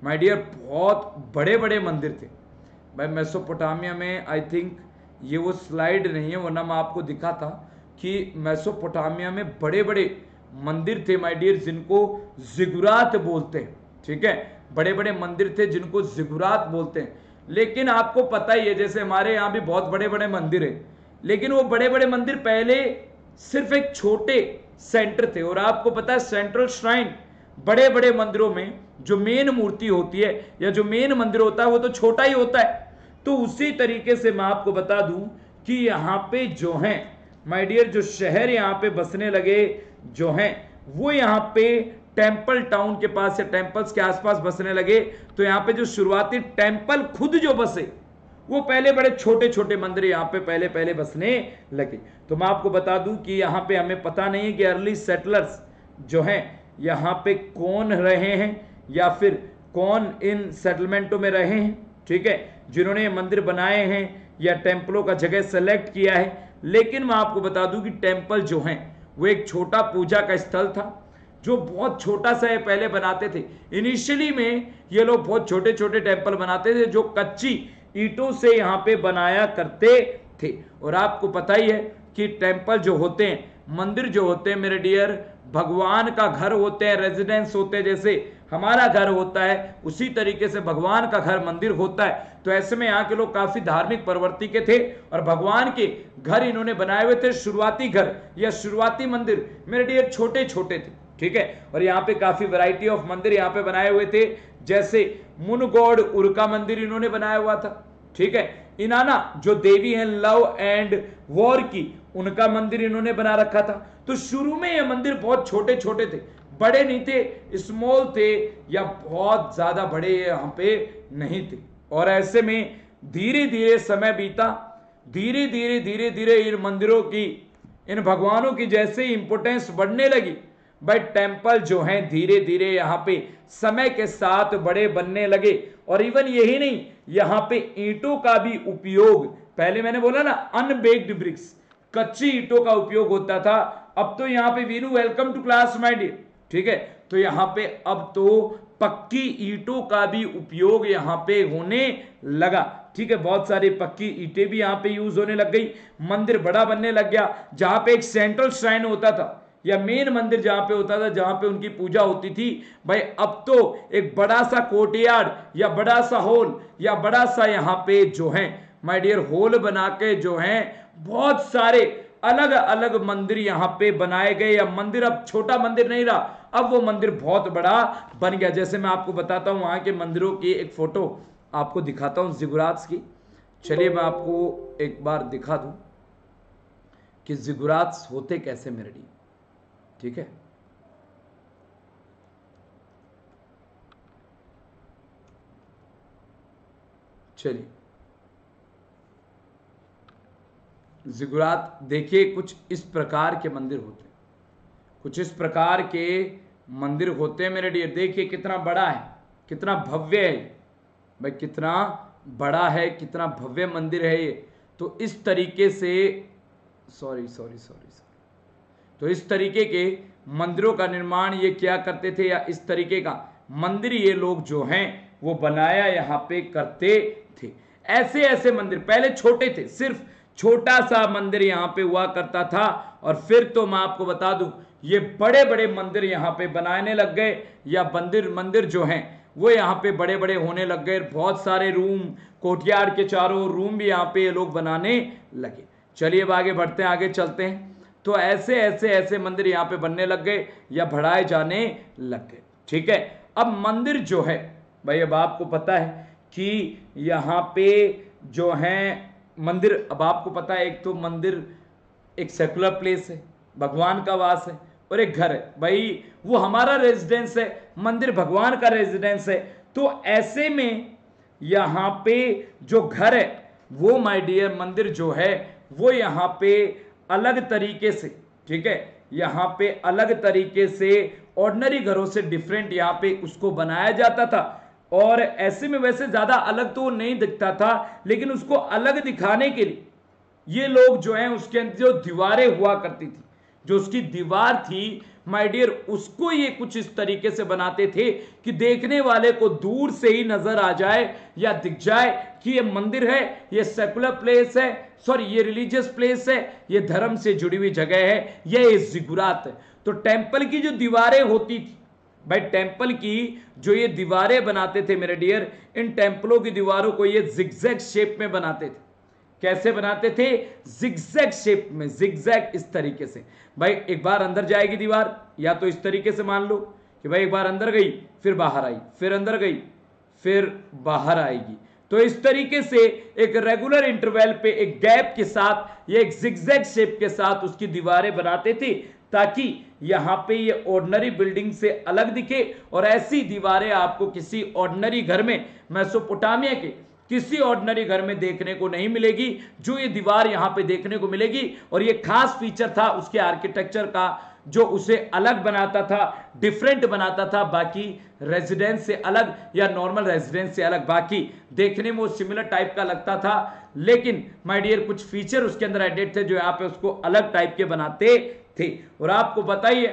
[SPEAKER 1] माय डियर बहुत बड़े बड़े मंदिर थे। भाई, मैसोपोटामिया में आई थिंक ये वो स्लाइड नहीं है, वरना मैं आपको दिखा था कि मैसोपोटामिया में बड़े बड़े मंदिर थे माय डियर जिनको जिगुरात बोलते हैं। ठीक है? बड़े बड़े मंदिर थे जिनको जिगुरात बोलते हैं। लेकिन आपको पता ही है, जैसे हमारे यहाँ भी बहुत बड़े बड़े मंदिर है। लेकिन वो बड़े बड़े मंदिर पहले सिर्फ़ एक छोटे सेंटर थे, और आपको पता है सेंट्रल श्राइन बड़े बड़े मंदिरों में जो मेन मूर्ति होती है, या जो मेन मंदिर होता है, वो तो छोटा ही होता है। तो उसी तरीके से मैं आपको बता दूँ कि यहाँ पे जो है माय डियर जो शहर यहाँ पे बसने लगे जो हैं, वो यहाँ पे टेंपल टाउन के पास या टेंपल्स के आसपास बसने लगे तो यहाँ पे जो शुरुआती टेंपल खुद जो बसे, वो पहले बड़े छोटे छोटे मंदिर यहाँ पे पहले पहले बसने लगे। तो मैं आपको बता दूँ कि यहाँ पे हमें पता नहीं है कि अर्ली सेटलर्स जो हैं, यहाँ पे कौन रहे हैं, या फिर कौन इन सेटलमेंटों में रहे हैं, ठीक है? जिन्होंने मंदिर बनाए हैं, या टेम्पलों का जगह सेलेक्ट किया है। लेकिन मैं आपको बता दूँ कि टेंपल जो हैं, वो एक छोटा पूजा का स्थल था। जो बहुत छोटा सा ये पहले बनाते थे। इनिशियली में ये लोग बहुत छोटे छोटे टेंपल बनाते थे, जो कच्ची ईटों से यहाँ पे बनाया करते थे। और आपको पता ही है कि टेंपल जो होते हैं, मंदिर जो होते हैं, मेरे डियर भगवान का घर होते हैं रेजिडेंस होते हैं, जैसे हमारा घर होता है, उसी तरीके से भगवान का घर मंदिर होता है। तो ऐसे में यहाँ के लोग काफ़ी धार्मिक प्रवृत्ति के थे और भगवान के घर इन्होंने बनाए हुए थे, शुरुआती घर या शुरुआती मंदिर। मेरे डियर छोटे छोटे थे। ठीक है? और यहाँ पे काफ़ी वैरायटी ऑफ़ मंदिर यहाँ पे बनाए हुए थे। जैसे मुनगौड़ उर्का मंदिर इन्होंने बनाया हुआ था। ठीक है? इनाना, जो देवी है, लव एंड वॉर की, उनका मंदिर इन्होंने बना रखा था। तो शुरू में ये मंदिर बहुत छोटे छोटे थे। बड़े नहीं थे स्मॉल थे, या बहुत ज़्यादा बड़े यहाँ पे नहीं थे। और ऐसे में धीरे धीरे समय बीता। धीरे धीरे धीरे धीरे इन मंदिरों की, इन भगवानों की जैसे इंपोर्टेंस बढ़ने लगी बट टेंपल जो हैं धीरे धीरे यहाँ पे समय के साथ बड़े बनने लगे। और इवन यही नहीं, यहाँ पे ईंटों का भी उपयोग, पहले मैंने बोला ना अनबेक्ड ब्रिक्स कच्ची ईंटों का उपयोग होता था। अब तो यहाँ पे Veenu welcome to class my dear ठीक है? तो यहाँ पे अब तो पक्की ईटों का भी उपयोग यहाँ पे होने लगा। ठीक है? बहुत सारी पक्की ईटे भी यहाँ पे यूज़ होने लग गई। मंदिर बड़ा बनने लग गया, जहाँ पे एक सेंट्रल श्राइन होता था। या मेन मंदिर जहाँ पे होता था, जहाँ पे उनकी पूजा होती थी, भाई अब तो एक बड़ा सा कोर्टयार्ड या बड़ा सा हॉल या बड़ा सा यहाँ पे जो है माय डियर हॉल बना के जो है, बहुत सारे अलग अलग मंदिर यहाँ पे बनाए गए। या मंदिर, अब छोटा मंदिर नहीं रहा, अब वो मंदिर बहुत बड़ा बन गया। जैसे मैं आपको बताता हूँ, वहाँ के मंदिरों की एक फ़ोटो आपको दिखाता हूँ जिगुरात की। चलिए मैं आपको एक बार दिखा दूँ कि जिगुरात होते कैसे मेरे लिए। ठीक है? चलिए। जिगुरात देखिए, कुछ इस प्रकार के मंदिर होते हैं। कुछ इस प्रकार के मंदिर होते हैं मेरे डियर। देखिए, कितना बड़ा है, कितना भव्य है भाई, कितना बड़ा है, कितना भव्य मंदिर है ये। तो इस तरीके से सॉरी सॉरी सॉरी सॉरी तो इस तरीके के मंदिरों का निर्माण ये क्या करते थे या इस तरीके का मंदिर ये लोग जो हैं, वो बनाया, यहाँ पे करते थे। ऐसे ऐसे मंदिर, पहले छोटे थे, सिर्फ़ छोटा सा मंदिर यहाँ पे हुआ करता था। और फिर तो मैं आपको बता दूँ, ये बड़े बड़े मंदिर यहाँ पे बनाने लग गए, या मंदिर मंदिर जो हैं, वो यहाँ पे बड़े बड़े होने लग गए बहुत सारे रूम कोटियार के चारों रूम भी यहाँ पे ये लोग बनाने लगे। चलिए अब आगे बढ़ते हैं, आगे चलते हैं। तो ऐसे ऐसे ऐसे मंदिर यहाँ पे बनने लग गए या बढ़ाए जाने लग गए। ठीक है? अब मंदिर जो है, भाई, अब आपको पता है कि यहाँ पे जो है मंदिर, अब आपको पता है, एक तो मंदिर एक सेकुलर प्लेस है, भगवान का वास है और एक घर है। भाई, वो हमारा रेजिडेंस है, मंदिर भगवान का रेजिडेंस है। तो ऐसे में यहाँ पे जो घर है, वो माय डियर मंदिर जो है, वो यहाँ पे अलग तरीके से, ठीक है? यहाँ पे अलग तरीके से ऑर्डनरी घरों से डिफरेंट यहाँ पे उसको बनाया जाता था। और ऐसे में वैसे ज़्यादा अलग तो नहीं दिखता था, लेकिन उसको अलग दिखाने के लिए ये लोग जो हैं, उसके अंदर जो दीवारें हुआ करती थी, जो उसकी दीवार थी माय डियर उसको ये कुछ इस तरीके से बनाते थे कि देखने वाले को दूर से ही नज़र आ जाए या दिख जाए कि ये मंदिर है, ये सेकुलर प्लेस है सॉरी ये रिलीजियस प्लेस है, ये धर्म से जुड़ी हुई जगह है, ये जिगुरात है तो टेंपल की जो दीवारें होती थी, भाई टेंपल की जो ये दीवारें बनाते थे मेरे डियर इन टेंपलों की दीवारों को ये जिग्जैग शेप में बनाते थे। कैसे बनाते थे? जिग्जैग शेप में जिग्जैग इस तरीके से। भाई, एक बार अंदर जाएगी दीवार, या तो इस तरीके से मान लो कि भाई एक बार अंदर गई, फिर बाहर आई, फिर अंदर गई, फिर बाहर आएगी। तो इस तरीके से एक रेगुलर इंटरवल पे एक गैप के साथ, ये एक जिग्जैग शेप के साथ उसकी दीवारें बनाते थे, ताकि यहाँ पे ये ऑर्डनरी बिल्डिंग से अलग दिखे और ऐसी दीवारें आपको किसी ऑर्डनरी घर में मैसोपोटामिया के किसी ऑर्डनरी घर में देखने को नहीं मिलेगी, जो ये दीवार यहाँ पे देखने को मिलेगी, और ये खास फीचर था उसके आर्किटेक्चर का जो उसे अलग बनाता था डिफरेंट बनाता था, बाकी रेजिडेंस से अलग या नॉर्मल रेजिडेंस से अलग, बाकी देखने में वो सिमिलर टाइप का लगता था। लेकिन माय डियर कुछ फीचर उसके अंदर एडेड थे जो यहाँ पे उसको अलग टाइप के बनाते थे। और आपको बताइए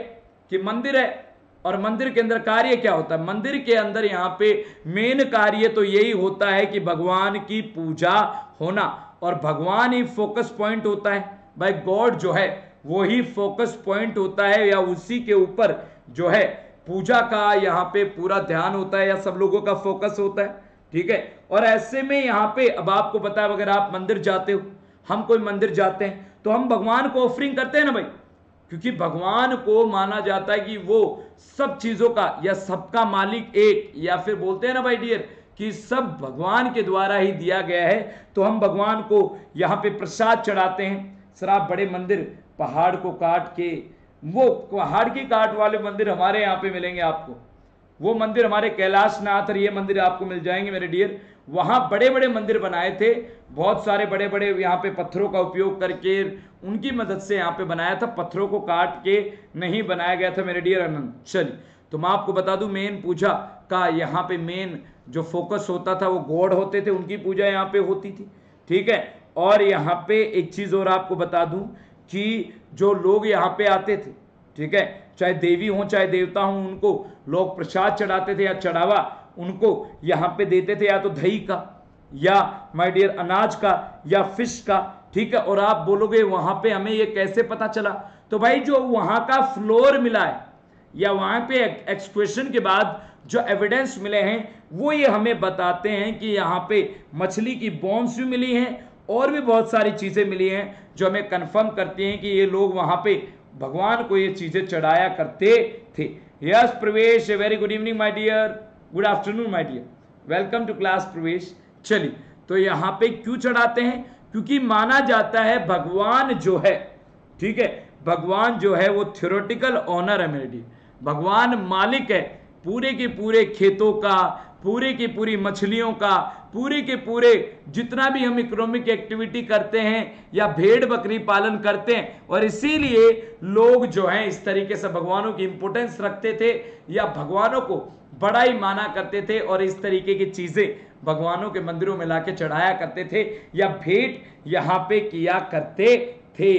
[SPEAKER 1] कि मंदिर है और मंदिर के अंदर कार्य क्या होता है? मंदिर के अंदर यहाँ पे मेन कार्य तो यही होता है कि भगवान की पूजा होना। और भगवान ही फोकस पॉइंट होता है। भाई गॉड जो है वो ही फोकस पॉइंट होता है या उसी के ऊपर जो है पूजा का यहाँ पे पूरा ध्यान होता है या सब लोगों का फोकस होता है, ठीक है? और ऐसे में यहाँ पे अब आपको पता है अगर आप मंदिर जाते हो, हम कोई मंदिर जाते हैं तो हम भगवान को ऑफरिंग करते हैं ना भाई? क्योंकि भगवान को माना जाता है कि वो सब चीज़ों का या सबका मालिक एक, या फिर बोलते हैं ना भाई डियर कि सब भगवान के द्वारा ही दिया गया है तो हम भगवान को यहाँ पे प्रसाद चढ़ाते हैं। सर, आप बड़े मंदिर पहाड़ को काट के, वो पहाड़ की काट वाले मंदिर हमारे यहाँ पे मिलेंगे आपको। वो मंदिर हमारे कैलाश नाथ और ये मंदिर आपको मिल जाएँगे मेरे डियर वहाँ बड़े बड़े मंदिर बनाए थे, बहुत सारे बड़े बड़े यहाँ पे पत्थरों का उपयोग करके, उनकी मदद से यहाँ पे बनाया था, पत्थरों को काट के नहीं बनाया गया था मेरे डियर आनंद। चलिए तो मैं आपको बता दूँ मेन पूजा का यहाँ पे मेन जो फोकस होता था, वो गॉड होते थे, उनकी पूजा यहाँ पे होती थी। ठीक है? और यहाँ पे एक चीज़ और आपको बता दूँ कि जो लोग यहाँ पे आते थे, ठीक है? चाहे देवी हो, चाहे देवता हो, उनको लोग प्रसाद चढ़ाते थे या चढ़ावा उनको यहाँ पे देते थे, या तो दही का, या माय डियर अनाज का, या फ़िश का, ठीक है? और आप बोलोगे, वहाँ पे हमें ये कैसे पता चला? तो भाई, जो वहाँ का फ्लोर मिला है, या वहाँ पे एक्सक्वेशन के बाद जो एविडेंस मिले हैं, वो ये हमें बताते हैं कि यहाँ पे मछली की बोन्स भी मिली हैं और भी बहुत सारी चीज़ें मिली हैं जो हमें कंफर्म करती हैं कि ये लोग वहाँ पे भगवान को ये चीज़ें चढ़ाया करते थे। Yes Pravesh very good evening my dear good afternoon my dear welcome to class Pravesh चलिए तो यहाँ पे क्यों चढ़ाते हैं? क्योंकि माना जाता है भगवान जो है, ठीक है, भगवान जो है वो थियोरटिकल ऑनर है मेरे भगवान मालिक है, पूरे के पूरे खेतों का पूरे की पूरी मछलियों का, पूरे के पूरे जितना भी हम इकोनॉमिक एक्टिविटी करते हैं या भेड़ बकरी पालन करते हैं, और इसीलिए लोग जो हैं, इस तरीके से भगवानों की इंपोर्टेंस रखते थे या भगवानों को बड़ा ही माना करते थे और इस तरीके की चीज़ें भगवानों के मंदिरों में लाके चढ़ाया करते थे या भेंट यहाँ पे किया करते थे।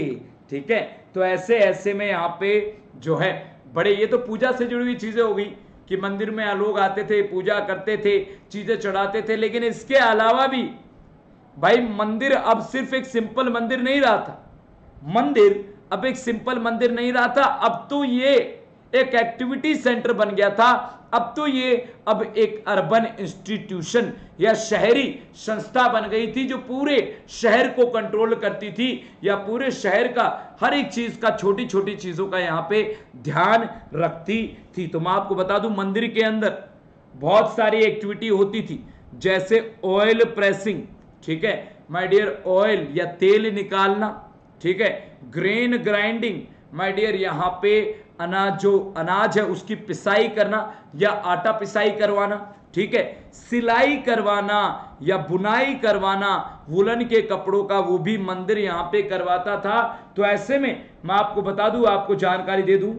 [SPEAKER 1] ठीक है? तो ऐसे ऐसे में यहाँ पे जो है, बड़े, ये तो पूजा से जुड़ी हुई चीज़ें हो गई। कि मंदिर में लोग आते थे, पूजा करते थे, चीज़ें चढ़ाते थे, लेकिन इसके अलावा भी, भाई मंदिर अब सिर्फ़ एक सिंपल मंदिर नहीं रहा था। मंदिर अब एक सिंपल मंदिर नहीं रहा था। अब तो ये एक एक्टिविटी सेंटर बन गया था अब तो ये अब एक अर्बन इंस्टीट्यूशन या शहरी संस्था बन गई थी जो पूरे शहर को कंट्रोल करती थी या पूरे शहर का हर एक चीज़ का छोटी छोटी चीज़ों का यहाँ पे ध्यान रखती थी। तो मैं आपको बता दूँ, मंदिर के अंदर बहुत सारी एक्टिविटी होती थी, जैसे ऑयल प्रेसिंग ठीक है? माय डियर ऑयल या तेल निकालना, ठीक है? ग्रेन ग्राइंडिंग माय डियर यहाँ पे अनाज जो अनाज है, उसकी पिसाई करना या आटा पिसाई करवाना, ठीक है? सिलाई करवाना या बुनाई करवाना, वुलन के कपड़ों का वो भी मंदिर यहाँ पे करवाता था। तो ऐसे में मैं आपको बता दूँ, आपको जानकारी दे दूँ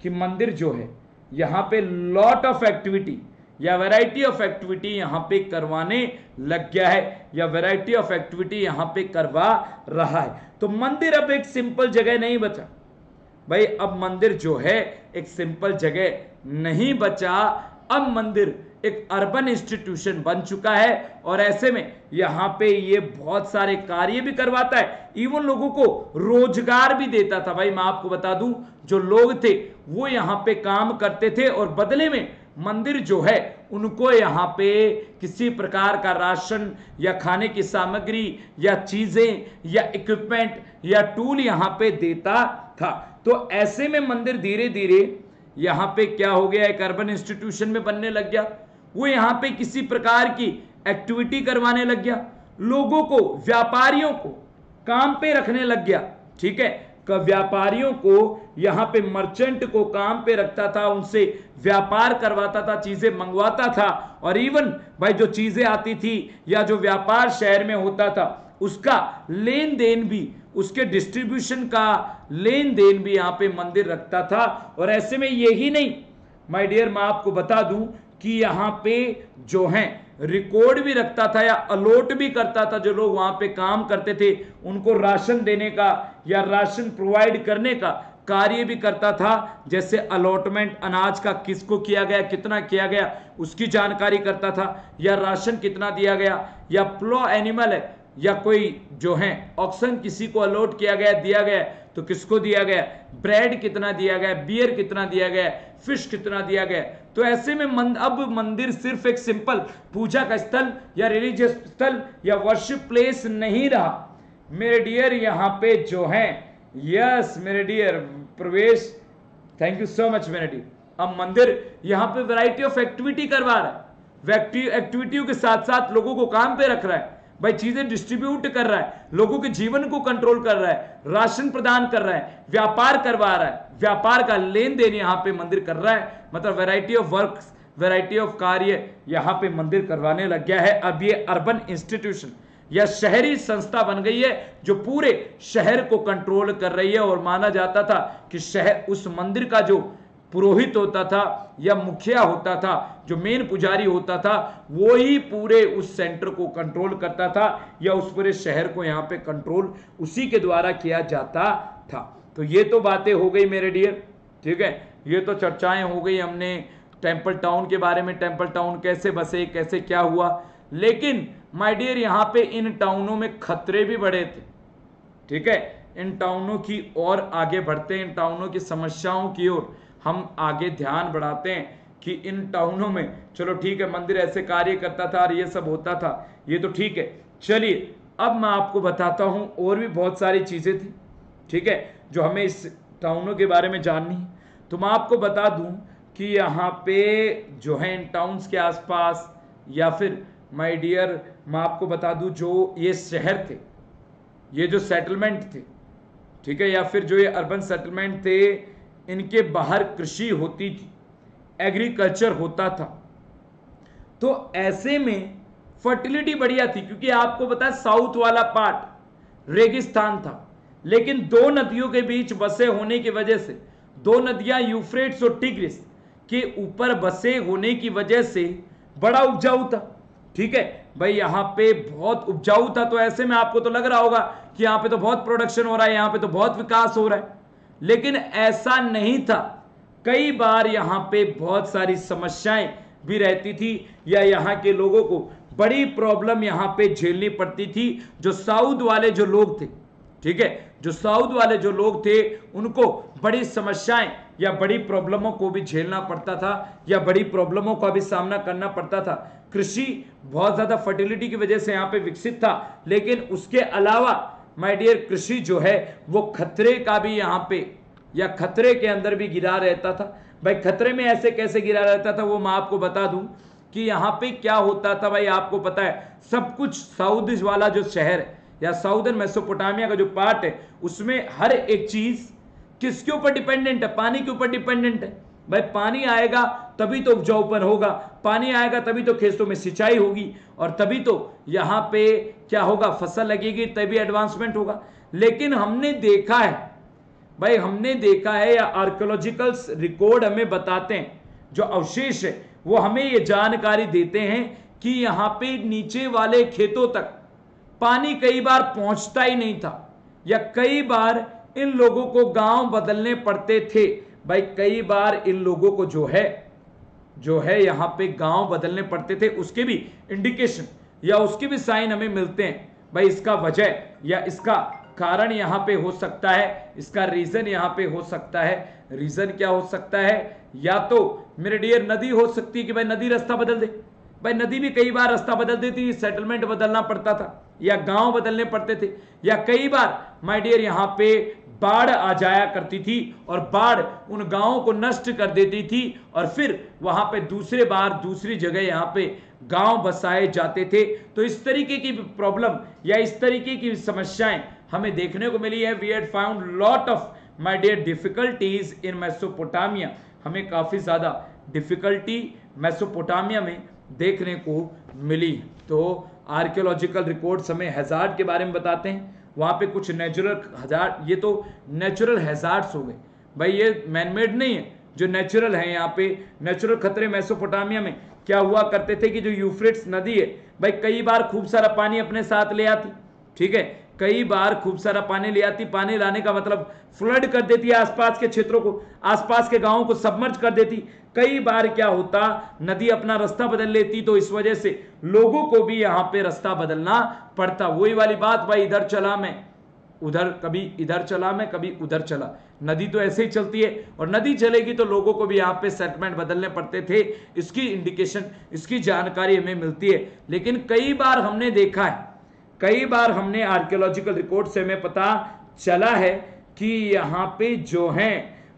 [SPEAKER 1] कि मंदिर जो है, यहाँ पे लॉट ऑफ़ एक्टिविटी या वैरायटी ऑफ़ एक्टिविटी यहाँ पे करवाने लग गया है या वैरायटी ऑफ़ एक्टिविटी यहाँ पे करवा रहा है। तो मंदिर अब एक सिंपल जगह नहीं बचा। भाई, अब मंदिर जो है, एक सिंपल जगह नहीं बचा। अब मंदिर एक अर्बन इंस्टीट्यूशन बन चुका है और ऐसे में यहाँ पे ये बहुत सारे कार्य भी करवाता है। इवन लोगों को रोज़गार भी देता था। भाई, मैं आपको बता दूँ, जो लोग थे, वो यहाँ पे काम करते थे और बदले में मंदिर जो है, उनको यहाँ पे किसी प्रकार का राशन या खाने की सामग्री या चीज़ें या इक्विपमेंट या टूल यहाँ पे देता था। तो ऐसे में मंदिर धीरे धीरे यहाँ पे क्या हो गया, एक अर्बन इंस्टीट्यूशन में बनने लग गया। वो यहाँ पे किसी प्रकार की एक्टिविटी करवाने लग गया। लोगों को, व्यापारियों को काम पे रखने लग गया, ठीक है? व्यापारियों को यहाँ पे मर्चेंट को काम पे रखता था, उनसे व्यापार करवाता था, चीज़ें मंगवाता था, और इवन भाई जो चीज़ें आती थी या जो व्यापार शहर में होता था, उसका लेन देन भी उसके डिस्ट्रीब्यूशन का लेन देन भी यहाँ पे मंदिर रखता था। और ऐसे में यही नहीं माय डियर मैं आपको बता दूँ कि यहाँ पे जो है रिकॉर्ड भी रखता था या अलॉट भी करता था, जो लोग वहाँ पे काम करते थे, उनको राशन देने का या राशन प्रोवाइड करने का कार्य भी करता था। जैसे अलॉटमेंट अनाज का किसको किया गया, कितना किया गया, उसकी जानकारी करता था, या राशन कितना दिया गया, या प्लो एनिमल है या कोई जो है ऑक्शन किसी को अलॉट किया गया दिया गया तो किसको दिया गया? ब्रेड कितना दिया गया? बियर कितना दिया गया? फ़िश कितना दिया गया? तो ऐसे में मंद, अब मंदिर सिर्फ़ एक सिंपल पूजा का स्थल या रिलीजियस स्थल या वर्शिप प्लेस नहीं रहा। मेरे डियर यहाँ पे जो है यस मेरे dear Pravesh thank you so much मेरे डियर अब मंदिर यहाँ पे वैरायटी ऑफ़ एक्टिविटी करवा रहा है। एक्टिविटियों के साथ साथ लोगों को काम पे रख रहा है। भाई चीज़ें डिस्ट्रीब्यूट कर रहा है, लोगों के जीवन को कंट्रोल कर रहा है, राशन प्रदान कर रहा है, व्यापार करवा रहा है, व्यापार का लेन देन यहाँ पे मंदिर कर रहा है मतलब variety of work variety of कार्य यहाँ पे मंदिर करवाने लग गया है। अब ये अर्बन इंस्टीट्यूशन या शहरी संस्था बन गई है, जो पूरे शहर को कंट्रोल कर रही है, और माना जाता था कि शहर उस मंदिर का जो पुरोहित होता था या मुखिया होता था, जो मेन पुजारी होता था, वो ही पूरे उस सेंटर को कंट्रोल करता था या उस पूरे शहर को यहाँ पे कंट्रोल उसी के द्वारा किया जाता था। तो ये तो बातें हो गई मेरे डियर ठीक है? ये तो चर्चाएँ हो गई हमने टेंपल टाउन के बारे में टेंपल टाउन कैसे बसे, कैसे क्या हुआ? लेकिन माय डियर यहाँ पे इन टाउनों में खतरे भी बढ़े थे, ठीक है? इन टाउनों की और आगे बढ़ते, इन टाउनों की समस्याओं की ओर। हम आगे ध्यान बढ़ाते हैं कि इन टाउनों में, चलो ठीक है, मंदिर ऐसे कार्य करता था और ये सब होता था, ये तो ठीक है। चलिए, अब मैं आपको बताता हूँ, और भी बहुत सारी चीज़ें थी, ठीक है, जो हमें इस टाउनों के बारे में जाननी है। तो मैं आपको बता दूँ कि यहाँ पे जो है इन टाउन्स के आसपास, या फिर माय डियर मैं आपको बता दूँ, जो ये शहर थे, ये जो सेटलमेंट थे, ठीक है, या फिर जो ये अर्बन सेटलमेंट थे इनके बाहर कृषि होती थी एग्रीकल्चर होता था। तो ऐसे में फर्टिलिटी बढ़िया थी, क्योंकि आपको पता है साउथ वाला पार्ट रेगिस्तान था। लेकिन दो नदियों के बीच बसे होने की वजह से, दो नदियाँ यूफ्रेट्स और टिग्रिस के ऊपर बसे होने की वजह से बड़ा उपजाऊ था। ठीक है, भाई यहाँ पे बहुत उपजाऊ था तो ऐसे में आपको तो लग रहा होगा कि यहाँ पे तो बहुत प्रोडक्शन हो रहा है, यहाँ पे तो बहुत विकास हो रहा है। लेकिन ऐसा नहीं था। कई बार यहाँ पे बहुत सारी समस्याएँ भी रहती थी या यहाँ के लोगों को बड़ी प्रॉब्लम यहाँ पे झेलनी पड़ती थी, जो साउथ वाले जो लोग थे, ठीक है? जो साउथ वाले जो लोग थे, उनको बड़ी समस्याएँ या बड़ी प्रॉब्लमों को भी झेलना पड़ता था या बड़ी प्रॉब्लमों का भी सामना करना पड़ता था। कृषि बहुत ज़्यादा फर्टिलिटी की वजह से यहाँ पे विकसित था, लेकिन उसके अलावा माय डियर कृषि जो है, वो खतरे का भी यहाँ पे, या खतरे के अंदर भी गिरा रहता था। भाई, खतरे में ऐसे कैसे गिरा रहता था, वो मैं आपको बता दूँ कि यहाँ पे क्या होता था भाई, आपको पता है, सब कुछ साउथ वाला जो शहर या साउदर्न मेसोपोटामिया का जो पार्ट है, उसमें हर एक चीज़ किसके ऊपर डिपेंडेंट है? पानी के ऊपर डिपेंडेंट है। भाई, पानी आएगा तभी तो उपजाऊपन होगा। पानी आएगा, तभी तो खेतों में सिंचाई होगी। और तभी तो यहाँ पे क्या होगा? फ़सल लगेगी, तभी एडवांसमेंट होगा। लेकिन हमने देखा है, भाई हमने देखा है, या आर्कोलॉजिकल रिकॉर्ड हमें बताते हैं, जो अवशेष है, वो हमें ये जानकारी देते हैं कि यहाँ पे नीचे वाले खेतों तक पानी कई बार पहुँचता ही नहीं था, या कई बार इन लोगों को गाँव बदलने पड़ते थे। भाई कई बार इन लोगों को जो है जो है यहाँ पे गाँव बदलने पड़ते थे, उसके भी इंडिकेशन या उसके भी साइन हमें मिलते हैं। भाई, इसका वजह या इसका कारण यहाँ पे हो सकता है, इसका रीजन यहाँ पे हो सकता है। रीजन क्या हो सकता है? या तो मेरे डियर नदी हो सकती है कि भाई नदी रास्ता बदल दे। भाई, नदी भी कई बार रास्ता बदल देती सेटलमेंट बदलना पड़ता था या गाँव बदलने पड़ते थे। या कई बार माय डियर यहाँ पे बाढ़ आ जाया करती थी और बाढ़ उन गाँवों को नष्ट कर देती थी और फिर वहाँ पे दूसरे बार दूसरी जगह यहाँ पे गाँव बसाए जाते थे। तो इस तरीके की प्रॉब्लम या इस तरीके की समस्याएँ हमें देखने को मिली है। We had found lot of my dear difficulties in Mesopotamia हमें काफ़ी ज़्यादा डिफिकल्टी मेसोपोटामिया में देखने को मिली। तो आर्कियोलॉजिकल रिकॉर्ड्स हमें हैजार्ड के बारे में बताते हैं। वहाँ पे कुछ नेचुरल हज़ार, ये तो नेचुरल हैजार्ड्स हो गए। भाई, ये मैनमेड नहीं है, जो नेचुरल है यहाँ पे नेचुरल खतरे मेसोपोटामिया में। क्या हुआ करते थे कि जो यूफ्रेट्स नदी है, भाई, कई बार खूब सारा पानी अपने साथ ले आती, ठीक है? कई बार खूब सारा पानी ले आती, पानी लाने का मतलब फ्लड कर देती है आसपास के क्षेत्रों को, आसपास के गाँवों को सबमर्ज कर देती। कई बार क्या होता, नदी अपना रास्ता बदल लेती तो इस वजह से लोगों को भी यहाँ पे रास्ता बदलना पड़ता। वही वाली बात, भाई, इधर चला मैं, उधर कभी इधर चला मैं, कभी उधर चला। नदी तो ऐसे ही चलती है, और नदी चलेगी तो लोगों को भी यहाँ पे सेटमेंट बदलने पड़ते थे। इसकी इंडिकेशन इसकी जानकारी हमें मिलती है। लेकिन कई बार हमने देखा है कई बार हमने आर्कियोलॉजिकल रिकॉर्ड से हमें पता चला है कि यहाँ पे जो है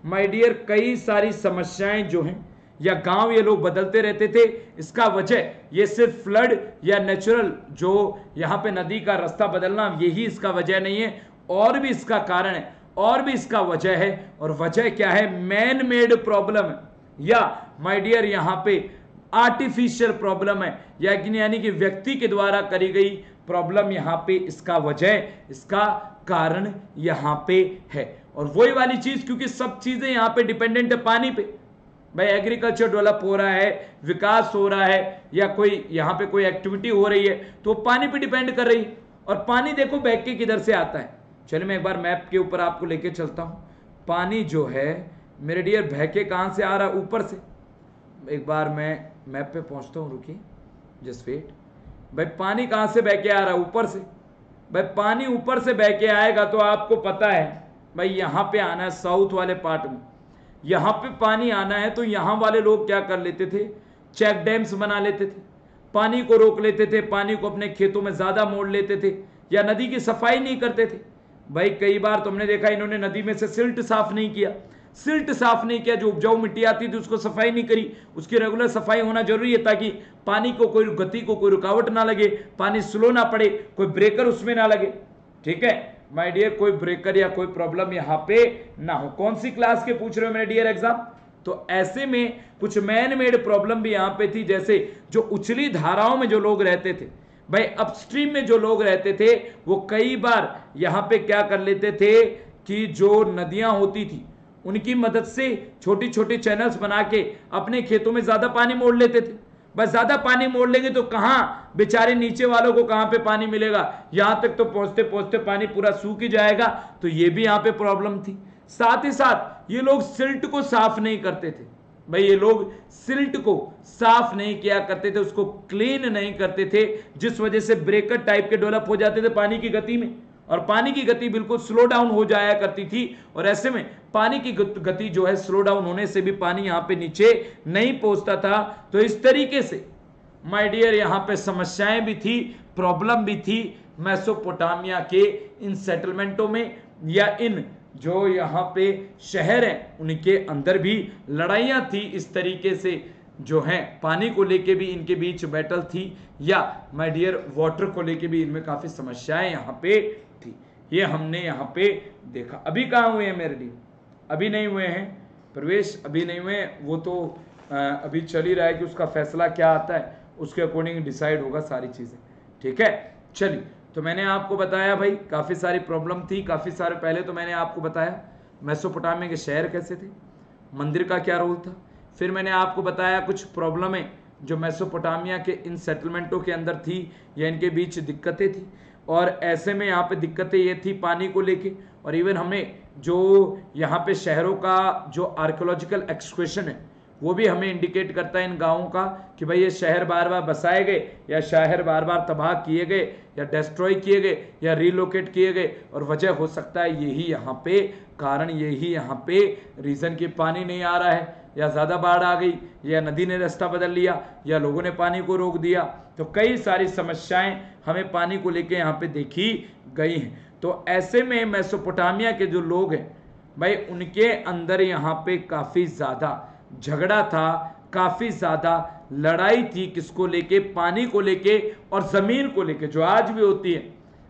[SPEAKER 1] माय डियर कई सारी समस्याएँ जो हैं, या गाँव ये लोग बदलते रहते थे, इसका वजह ये सिर्फ़ फ्लड या नेचुरल जो यहाँ पे नदी का रास्ता बदलना, यही इसका वजह नहीं है, और भी इसका कारण है, और भी इसका वजह है, और वजह क्या है? मैन मेड प्रॉब्लम या माय डियर यहाँ पे आर्टिफिशियल प्रॉब्लम है यानी कि व्यक्ति के द्वारा करी गई प्रॉब्लम यहाँ पे इसका वजह, इसका कारण यहाँ पे है। और वही वाली चीज़, क्योंकि सब चीज़ें यहाँ पे डिपेंडेंट है पानी पे। भाई एग्रीकल्चर डेवलप हो रहा है, विकास हो रहा है, या कोई यहाँ पे कोई एक्टिविटी हो रही है तो पानी पे डिपेंड कर रही। और पानी देखो बह के किधर से आता है। चलिए मैं एक बार मैप के ऊपर आपको लेके चलता हूँ। पानी जो है, मेरे डियर बह के कहाँ से आ रहा है? ऊपर से। एक बार मैं मैप पे पहुँचता हूँ रुकी जस्ट वेट भाई पानी कहाँ से बह के आ रहा है? ऊपर से। भाई पानी ऊपर से बह के आएगा तो आपको पता है, भाई यहाँ पे आना है साउथ वाले पार्ट में। यहाँ पे पानी आना है तो यहाँ वाले लोग क्या कर लेते थे? चेक डैम्स बना लेते थे। पानी को रोक लेते थे, पानी को अपने खेतों में ज़्यादा मोड़ लेते थे या नदी की सफ़ाई नहीं करते थे। भाई कई बार तुमने देखा इन्होंने नदी में से सिल्ट साफ़ नहीं किया। सिल्ट साफ़ नहीं किया, जो उपजाऊ मिट्टी आती थी उसको सफ़ाई नहीं करी। उसकी रेगुलर सफ़ाई होना ज़रूरी है ताकि पानी को कोई गति को कोई रुकावट ना लगे, पानी स्लो ना पड़े, कोई ब्रेकर उसमें ना लगे। ठीक है? माय डियर कोई ब्रेकर या कोई प्रॉब्लम यहाँ पे ना हो। कौन सी क्लास के पूछ रहे हो मेरे डियर एग्ज़ाम तो ऐसे में कुछ मैन मेड प्रॉब्लम भी यहाँ पे थी, जैसे जो उछली धाराओं में जो लोग रहते थे। भाई अपस्ट्रीम में जो लोग रहते थे, वो कई बार यहाँ पे क्या कर लेते थे कि जो नदियाँ होती थी उनकी मदद से छोटी छोटी चैनल्स बना के अपने खेतों में ज़्यादा पानी मोड़ लेते थे। बस ज़्यादा पानी मोड़ लेंगे तो कहाँ बेचारे नीचे वालों को कहाँ पे पानी मिलेगा? यहाँ तक तो पहुँचते पहुँचते पानी पूरा सूख ही जाएगा। तो ये भी यहाँ पे प्रॉब्लम थी। साथ ही साथ ये लोग सिल्ट को साफ़ नहीं करते थे। भाई ये लोग सिल्ट को साफ़ नहीं किया करते थे, उसको क्लीन नहीं करते थे, जिस वजह से ब्रेकर टाइप के डेवलप हो जाते थे पानी की गति में। और पानी की गति बिल्कुल स्लो डाउन हो जाया करती थी। और ऐसे में पानी की गति जो है स्लो डाउन होने से भी पानी यहाँ पे नीचे नहीं पहुँचता था। तो इस तरीके से माय डियर यहाँ पे समस्याएँ भी थी प्रॉब्लम भी थी मैसोपोटामिया के इन सेटलमेंटों में या इन जो यहाँ पे शहर हैं, उनके अंदर भी लड़ाइयाँ थी। इस तरीके से जो हैं, पानी को लेके भी इनके बीच बैटल थी या माय डियर वाटर को लेके भी इनमें काफ़ी समस्याएँ यहाँ पे थी। ये हमने यहाँ पे देखा। अभी कहाँ हुए हैं मेरे लिए? अभी नहीं हुए हैं। प्रवेश अभी नहीं हुए वो तो अभी चल ही रहा है कि उसका फैसला क्या आता है। उसके अकॉर्डिंग डिसाइड होगा सारी चीज़ें। ठीक है? चलिए तो मैंने आपको बताया भाई, काफ़ी सारी प्रॉब्लम थी, काफ़ी सारे पहले तो मैंने आपको बताया। मैसोपोटामिया के शहर कैसे थे? मंदिर का क्या रोल था? फिर मैंने आपको बताया कुछ प्रॉब्लमें जो मैसोपोटामिया के इन सेटलमेंटों के अंदर थी या इनके बीच दिक्कतें थी। और ऐसे में यहाँ पे दिक्कतें ये थी पानी को लेके, और इवन हमें जो यहाँ पे शहरों का जो आर्कोलॉजिकल एक्सक्वेशन है, वो भी हमें इंडिकेट करता है इन गाँवों का कि भाई ये शहर बार बार बसाए गए, या शहर बार बार तबाह किए गए, या डिस्ट्रॉय किए गए, या रिलोकेट किए गए, और वजह हो सकता है यही यहाँ पे कारण, यही यहाँ पे रीज़न कि पानी नहीं आ रहा है, या ज़्यादा बाढ़ आ गई, या नदी ने रास्ता बदल लिया, या लोगों ने पानी को रोक दिया। तो कई सारी समस्याएँ हमें पानी को लेके यहाँ पे देखी गई हैं। तो ऐसे में मैसोपोटामिया के जो लोग हैं, भाई, उनके अंदर यहाँ पे काफ़ी ज़्यादा झगड़ा था, काफ़ी ज़्यादा लड़ाई थी किसको लेके, पानी को लेके और ज़मीन को लेके, जो आज भी होती है।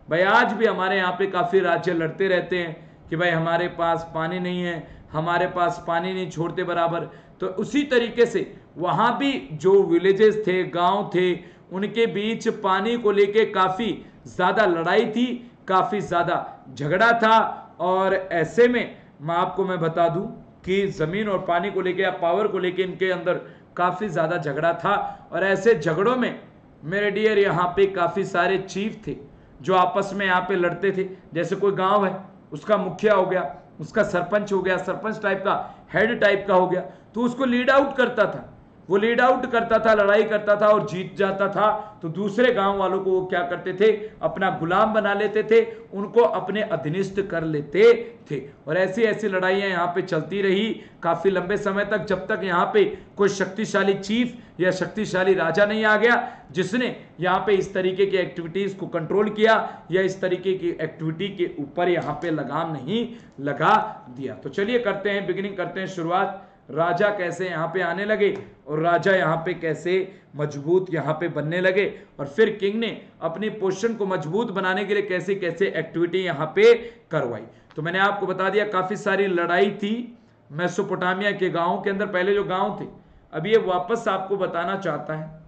[SPEAKER 1] भाई, आज भी हमारे यहाँ पे काफ़ी राज्य लड़ते रहते हैं कि भाई, हमारे पास पानी नहीं है, हमारे पास पानी नहीं छोड़ते बराबर। तो उसी तरीके से वहाँ भी जो विलेजेस थे, गाँव थे उनके बीच पानी को लेके काफ़ी ज़्यादा लड़ाई थी, काफ़ी ज़्यादा झगड़ा था। और ऐसे में मैं आपको मैं बता दूँ कि ज़मीन और पानी को लेके या पावर को लेके इनके अंदर काफ़ी ज़्यादा झगड़ा था। और ऐसे झगड़ों में मेरे डियर यहाँ पे काफ़ी सारे चीफ थे जो आपस में यहाँ पे लड़ते थे। जैसे कोई गाँव है, उसका मुखिया हो गया, उसका सरपंच हो गया, सरपंच टाइप का हेड टाइप का हो गया तो उसको लीड आउट करता था। वो लीड आउट करता था, लड़ाई करता था और जीत जाता था। तो दूसरे गाँव वालों को वो क्या करते थे? अपना गुलाम बना लेते थे, उनको अपने अधीनिस्थ कर लेते थे। और ऐसी ऐसी लड़ाइयाँ यहाँ पे चलती रही। काफ़ी लंबे समय तक जब तक यहाँ पे कोई शक्तिशाली चीफ या शक्तिशाली राजा नहीं आ गया, जिसने यहाँ पे इस तरीके की एक्टिविटीज़ को कंट्रोल किया या इस तरीके की एक्टिविटी के ऊपर यहाँ पे लगाम नहीं लगा दिया। तो चलिए करते हैं बिगिनिंग करते हैं शुरुआत। राजा कैसे यहाँ पे आने लगे और राजा यहाँ पे कैसे मज़बूत यहाँ पे बनने लगे और फिर किंग ने अपने पोजिशन को मज़बूत बनाने के लिए कैसे कैसे एक्टिविटी यहाँ पे करवाई। तो मैंने आपको बता दिया, काफ़ी सारी लड़ाई थी मैसोपोटामिया के गाँवों के अंदर, पहले जो गाँव थे। अभी ये वापस आपको बताना चाहता है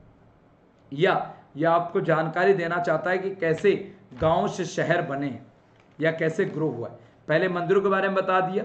[SPEAKER 1] या या आपको जानकारी देना चाहता है कि कैसे गाँव से शहर बने या कैसे ग्रो हुआ है। पहले मंदिरों के बारे में बता दिया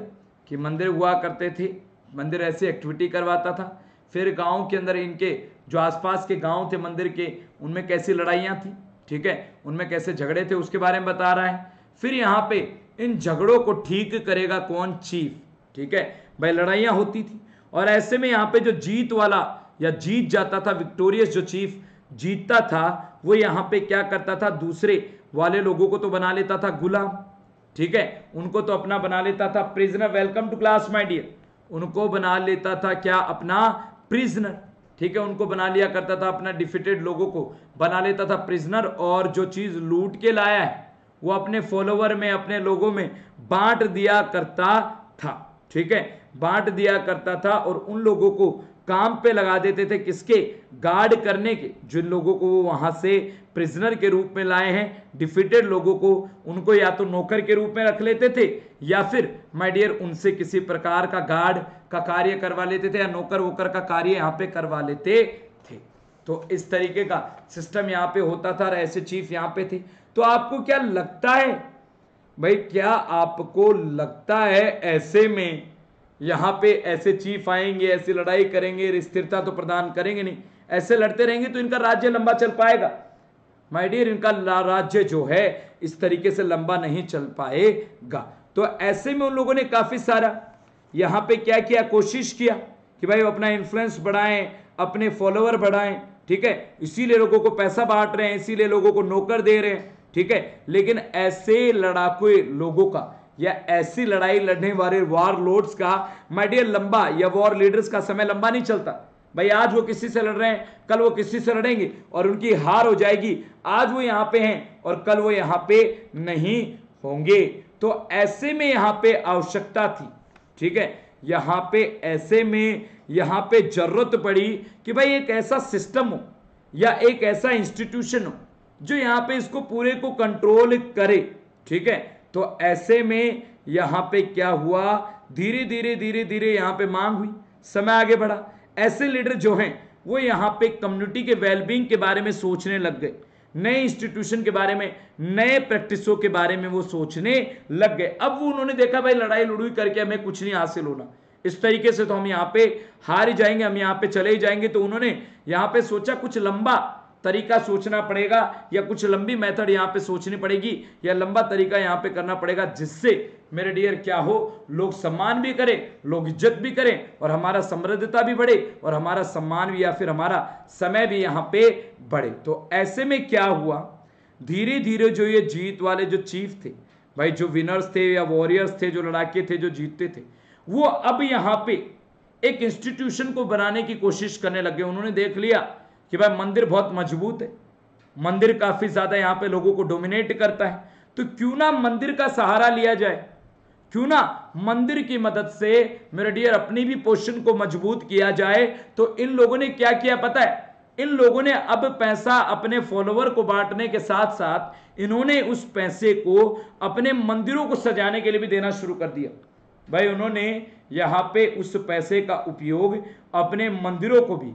[SPEAKER 1] कि मंदिर हुआ करते थे मंदिर ऐसी एक्टिविटी करवाता था। फिर गाँव के अंदर इनके, जो आसपास के गाँव थे मंदिर के, उनमें कैसी लड़ाइयाँ थी, ठीक है? उनमें कैसे झगड़े थे, उसके बारे में बता रहा है। फिर यहाँ पे इन झगड़ों को ठीक करेगा कौन? चीफ, ठीक है? भाई, लड़ाइयाँ होती थी। और ऐसे में यहाँ पे जो जीत वाला, या जीत जाता था विक्टोरियस जो चीफ जीतता था, वो यहाँ पे क्या करता था? दूसरे वाले लोगों को तो बना लेता था गुलाम, ठीक है? उनको तो अपना बना लेता था। Prisoner welcome to class my dear उनको बना लेता था क्या? अपना प्रिजनर ठीक है, उनको बना लिया करता था अपना डिफिटेड लोगों को। बना लेता था प्रिजनर और जो चीज़ लूट के लाया है, वो अपने फॉलोवर में, अपने लोगों में बांट दिया करता था। ठीक है, बांट दिया करता था और उन लोगों को काम पे लगा देते थे किसके? गार्ड करने के। जिन लोगों को वो वहाँ से प्रिजनर के रूप में लाए हैं डिफिटेड लोगों को, उनको या तो नौकर के रूप में रख लेते थे या फिर माय डियर उनसे किसी प्रकार का गार्ड का कार्य करवा लेते थे या नौकर वोकर का कार्य यहाँ पे करवा लेते थे। तो इस तरीके का सिस्टम यहाँ पे होता था ऐसे चीफ यहाँ पे थे। तो आपको क्या लगता है? भाई, क्या आपको लगता है ऐसे में यहाँ पे ऐसे चीफ आएँगे, ऐसी लड़ाई करेंगे, स्थिरता तो प्रदान करेंगे नहीं। ऐसे लड़ते रहेंगे तो इनका राज्य लंबा चल पाएगा। माय डियर इनका राज्य जो है, इस तरीके से लंबा नहीं चल पाएगा। तो ऐसे में उन लोगों ने काफ़ी सारा यहाँ पे क्या किया, कोशिश किया कि भाई अपना इन्फ्लुएंस बढ़ाएँ, अपने फॉलोअर बढ़ाएँ, ठीक है? इसीलिए लोगों को पैसा बांट रहे हैं, इसीलिए लोगों को नौकर दे रहे हैं, ठीक है? लेकिन ऐसे लड़ाकू लोगों का या ऐसी लड़ाई लड़ने वाले वॉर लोड्स का माय डियर लंबा या वॉर लीडर्स का समय लंबा नहीं चलता। भाई आज वो किसी से लड़ रहे हैं, कल वो किसी से लड़ेंगे और उनकी हार हो जाएगी। आज वो यहाँ पे हैं और कल वो यहाँ पे नहीं होंगे। तो ऐसे में यहाँ पे आवश्यकता थी, ठीक है? यहाँ पे ऐसे में यहाँ पे ज़रूरत पड़ी कि भाई एक ऐसा सिस्टम हो या एक ऐसा इंस्टीट्यूशन हो जो यहाँ पे इसको पूरे को कंट्रोल करे, ठीक है? तो ऐसे में यहाँ पे क्या हुआ? धीरे धीरे धीरे धीरे यहाँ पे मांग हुई, समय आगे बढ़ा। ऐसे लीडर जो हैं, वो यहाँ पे कम्युनिटी के वेलबींग के बारे में सोचने लग गए। नए इंस्टीट्यूशन के बारे में, नए प्रैक्टिसों के बारे में वो सोचने लग गए। अब वो उन्होंने देखा, भाई, लड़ाई लड़ुई करके हमें कुछ नहीं हासिल होना। इस तरीके से तो हम यहाँ पे हार ही जाएँगे, हम यहाँ पे चले ही जाएँगे। तो उन्होंने यहाँ पे सोचा, कुछ लंबा तरीका सोचना पड़ेगा या कुछ लंबी मेथड यहाँ पे सोचनी पड़ेगी या लंबा तरीका यहाँ पे करना पड़ेगा जिससे मेरे डियर क्या हो? लोग सम्मान भी करें, लोग इज़्ज़त भी करें, और हमारा समृद्धता भी बढ़े, और हमारा सम्मान भी या फिर हमारा समय भी यहाँ पे बढ़े। तो ऐसे में क्या हुआ? धीरे धीरे जो ये जीत वाले जो चीफ थे, भाई जो विनर्स थे या वॉरियर्स थे, जो लड़ाके थे, जो जीतते थे, वो अब यहाँ पे एक इंस्टीट्यूशन को बनाने की कोशिश करने लगे। उन्होंने देख लिया कि भाई मंदिर बहुत मज़बूत है। मंदिर काफ़ी ज़्यादा यहाँ पे लोगों को डोमिनेट करता है। तो क्यों ना मंदिर का सहारा लिया जाए? क्यों ना मंदिर की मदद से मेरे डियर अपनी भी पोषण को मज़बूत किया जाए? तो इन लोगों ने क्या किया पता है? इन लोगों ने अब पैसा अपने फॉलोवर को बांटने के साथ साथ इन्होंने उस पैसे को अपने मंदिरों को सजाने के लिए भी देना शुरू कर दिया। भाई, उन्होंने यहाँ पे उस पैसे का उपयोग अपने मंदिरों को भी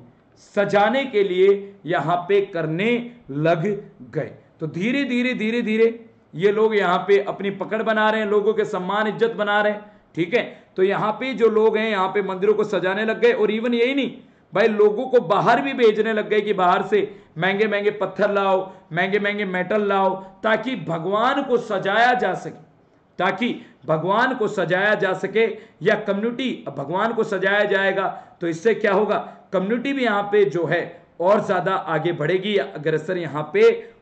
[SPEAKER 1] सजाने के लिए यहाँ पे करने लग गए। तो धीरे धीरे धीरे धीरे ये लोग यहाँ पे अपनी पकड़ बना रहे हैं, लोगों के सम्मान, इज़्ज़त बना रहे हैं, ठीक है? तो यहाँ पे जो लोग हैं, यहाँ पे मंदिरों को सजाने लग गए और इवन यही नहीं, भाई लोगों को बाहर भी भेजने लग गए कि बाहर से महँगे महँगे पत्थर लाओ महँगे महँगे मेटल लाओ, ताकि भगवान को सजाया जा सके, ताकि भगवान को सजाया जा सके या कम्युनिटी भगवान को सजाया जाएगा। तो इससे क्या होगा? कम्युनिटी भी यहाँ पे जो है और ज़्यादा आगे बढ़ेगी, या अग्रसर यहाँ पे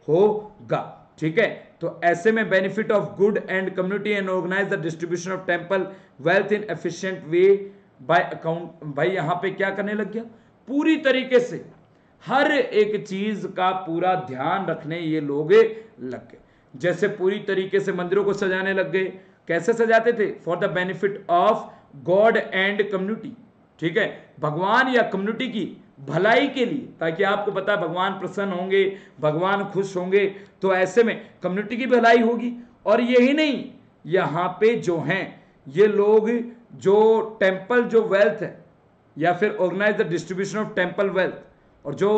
[SPEAKER 1] होगा। ठीक है? तो ऐसे में benefit of god and community and organise the distribution of temple wealth in efficient way by account भाई यहाँ पे क्या करने लग गया? पूरी तरीके से हर एक चीज़ का पूरा ध्यान रखने ये लोग लग गए। जैसे पूरी तरीके से मंदिरों को सजाने लग गए। कैसे सजाते थे? For the benefit of god and community ठीक है? भगवान या कम्युनिटी की भलाई के लिए, ताकि आपको पता भगवान प्रसन्न होंगे, भगवान खुश होंगे तो ऐसे में कम्युनिटी की भलाई होगी। और यही नहीं, यहाँ पे जो हैं, ये लोग जो टेंपल जो वेल्थ है, या फिर organise the distribution of temple wealth और जो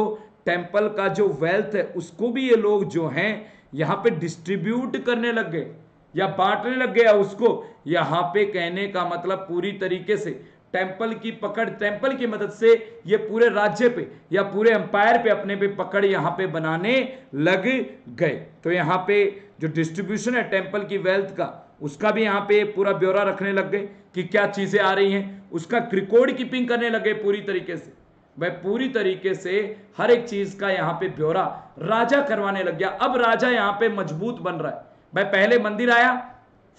[SPEAKER 1] टेंपल का जो वेल्थ है, उसको भी ये लोग जो हैं, यहाँ पे डिस्ट्रीब्यूट करने लग गए, या बांटने लग गया उसको, यहाँ पे कहने का मतलब पूरी तरीके से टेंपल की पकड़ टेंपल की मदद से ये पूरे राज्य पे या पूरे अंपायर पे अपने पे पकड़ यहाँ पे बनाने लग गए। तो यहाँ पे जो डिस्ट्रीब्यूशन है टेंपल की वेल्थ का, उसका भी यहाँ पे पूरा ब्यौरा रखने लग गए कि क्या चीज़ें आ रही हैं। उसका रिकॉर्ड कीपिंग करने लगे पूरी तरीके से। भाई पूरी तरीके से हर एक चीज़ का यहाँ पे ब्यौरा राजा करवाने लग गया। अब राजा यहाँ पे मज़बूत बन रहा है। भाई पहले मंदिर आया,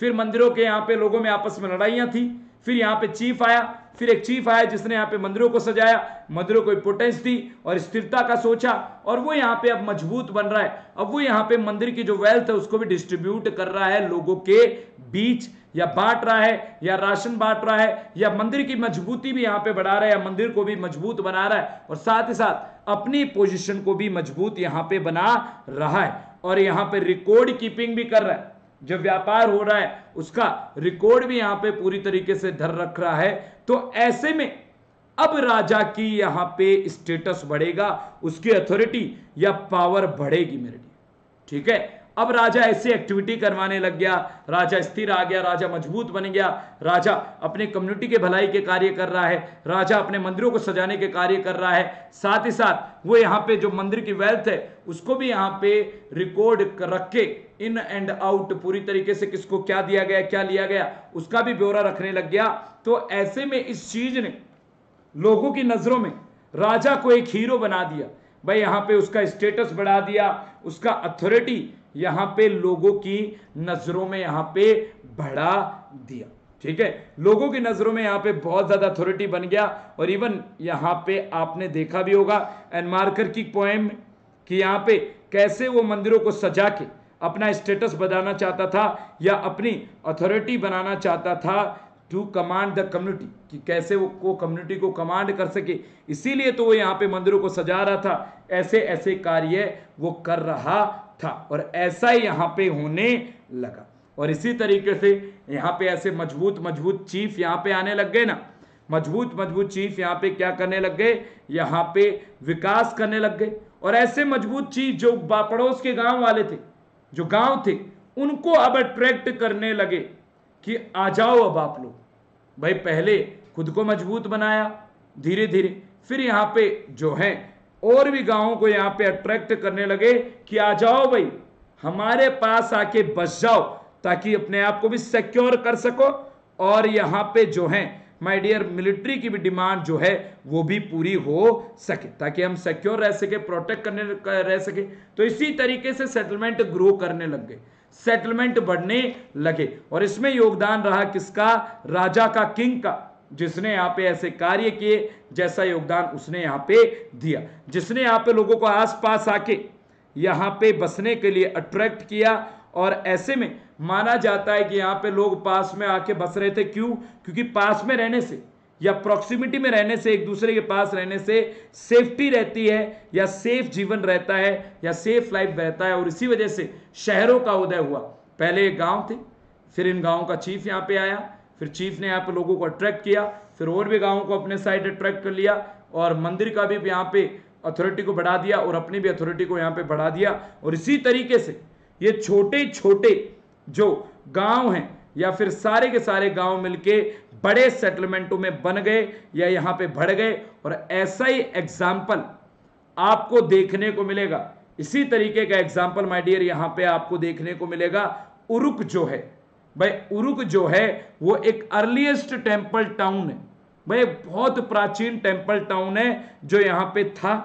[SPEAKER 1] फिर मंदिरों के यहाँ पे लोगों में आपस में लड़ाइयाँ थी, फिर यहाँ पे चीफ आया फिर एक चीफ आया जिसने यहाँ पे मंदिरों को सजाया, मंदिरों को इंपोर्टेंस दी और स्थिरता का सोचा और वो यहाँ पे अब मज़बूत बन रहा है। अब वो यहाँ पे मंदिर की जो वेल्थ है उसको भी डिस्ट्रीब्यूट कर रहा है, लोगों के बीच या बांट रहा है या राशन बांट रहा है या मंदिर की मजबूती भी यहाँ पे बढ़ा रहा है या मंदिर को भी मज़बूत बना रहा है और साथ ही साथ अपनी पोजिशन को भी मज़बूत यहाँ पे बना रहा है और यहाँ पे रिकॉर्ड कीपिंग भी कर रहा है। जो व्यापार हो रहा है, उसका रिकॉर्ड भी यहाँ पे पूरी तरीके से धर रख रहा है। तो ऐसे में अब राजा की यहाँ पे स्टेटस बढ़ेगा, उसकी अथॉरिटी या पावर बढ़ेगी मेरे लिए। ठीक है? अब राजा ऐसी एक्टिविटी करवाने लग गया। राजा स्थिर आ गया, राजा मज़बूत बन गया। राजा अपने कम्युनिटी के भलाई के कार्य कर रहा है। राजा अपने मंदिरों को सजाने के कार्य कर रहा है। साथ ही साथ, वो यहाँ पे जो मंदिर की वेल्थ है, उसको भी यहाँ पे रिकॉर्ड रख के इन एंड आउट पूरी तरीके से किसको क्या दिया गया, क्या लिया गया, उसका भी ब्यौरा रखने लग गया। तो ऐसे में इस चीज़ ने लोगों की नज़रों में राजा को एक हीरो बना दिया। भाई, यहाँ पे उसका स्टेटस बढ़ा दिया, उसका अथॉरिटी यहाँ पे लोगों की नज़रों में यहाँ पे बढ़ा दिया। ठीक है? लोगों की नज़रों में यहाँ पे बहुत ज़्यादा अथॉरिटी बन गया और इवन यहाँ पे आपने देखा भी होगा एनमार्कर की पोएम कि यहाँ पे कैसे वो मंदिरों को सजा के अपना स्टेटस बनाना चाहता था या अपनी अथॉरिटी बनाना चाहता था टू कमांड द कम्युनिटी कि कैसे वो को कम्युनिटी को कमांड कर सके। इसीलिए तो वो यहाँ पे मंदिरों को सजा रहा था। ऐसे ऐसे कार्य वो कर रहा था और ऐसा ही यहाँ पे होने लगा। और इसी तरीके से यहाँ पे ऐसे मज़बूत मज़बूत चीफ यहाँ पे आने लग गए ना। मज़बूत मज़बूत चीफ यहाँ पे क्या करने लग गए? यहाँ पे विकास करने लग गए। और ऐसे मज़बूत चीफ जो पड़ोस के गाँव वाले थे, जो गाँव थे, उनको अब अट्रैक्ट करने लगे कि आ जाओ अब आप लोग। भाई पहले खुद को मज़बूत बनाया धीरे धीरे फिर यहाँ पे जो है और भी गाँवों को यहाँ पे अट्रैक्ट करने लगे कि आ जाओ भाई, हमारे पास आके बस जाओ, ताकि अपने आप को भी सिक्योर कर सको। और यहाँ पे जो है माय डियर मिलिट्री की भी डिमांड जो है, वो भी पूरी हो सके, ताकि हम सिक्योर रह सके प्रोटेक्ट करने, रह सके। तो इसी तरीके से सेटलमेंट ग्रो करने लग गए। सेटलमेंट बढ़ने लगे। और इसमें योगदान रहा किसका? राजा का किंग का। जिसने यहाँ पे ऐसे कार्य किए, जैसा योगदान उसने यहाँ पे दिया। जिसने यहाँ पे लोगों को आसपास आके यहाँ पे बसने के लिए अट्रैक्ट किया और ऐसे में माना जाता है कि यहाँ पे लोग पास में आके बस रहे थे। क्यों? क्योंकि पास में रहने से या प्रॉक्सिमिटी में रहने से, एक दूसरे के पास रहने से सेफ्टी रहती है या सेफ़ जीवन रहता है या सेफ़ लाइफ रहता है और इसी वजह से शहरों का उदय हुआ। पहले एक गाँव थे, फिर इन गाँवों का चीफ यहाँ पे आया। फिर चीफ ने यहाँ पे लोगों को अट्रैक्ट किया, फिर और भी गाँवों को अपने साइड अट्रैक्ट कर लिया और मंदिर का भी यहाँ पे अथॉरिटी को बढ़ा दिया और अपनी भी अथॉरिटी को यहाँ पे बढ़ा दिया। और इसी तरीके से ये छोटे छोटे जो गाँव हैं या फिर सारे के सारे गाँव मिलके बड़े सेटलमेंटों में बन गए या यहाँ पे बढ़ गए और ऐसा ही एग्ज़ाम्पल आपको देखने को मिलेगा। इसी तरीके का एग्ज़ाम्पल माय डियर यहाँ पे आपको देखने को मिलेगा। उरुक जो है भाई, उरुक जो है, वो एक अर्लीस्ट टेंपल टाउन है। भाई बहुत प्राचीन टेंपल टाउन है, जो यहाँ पे था,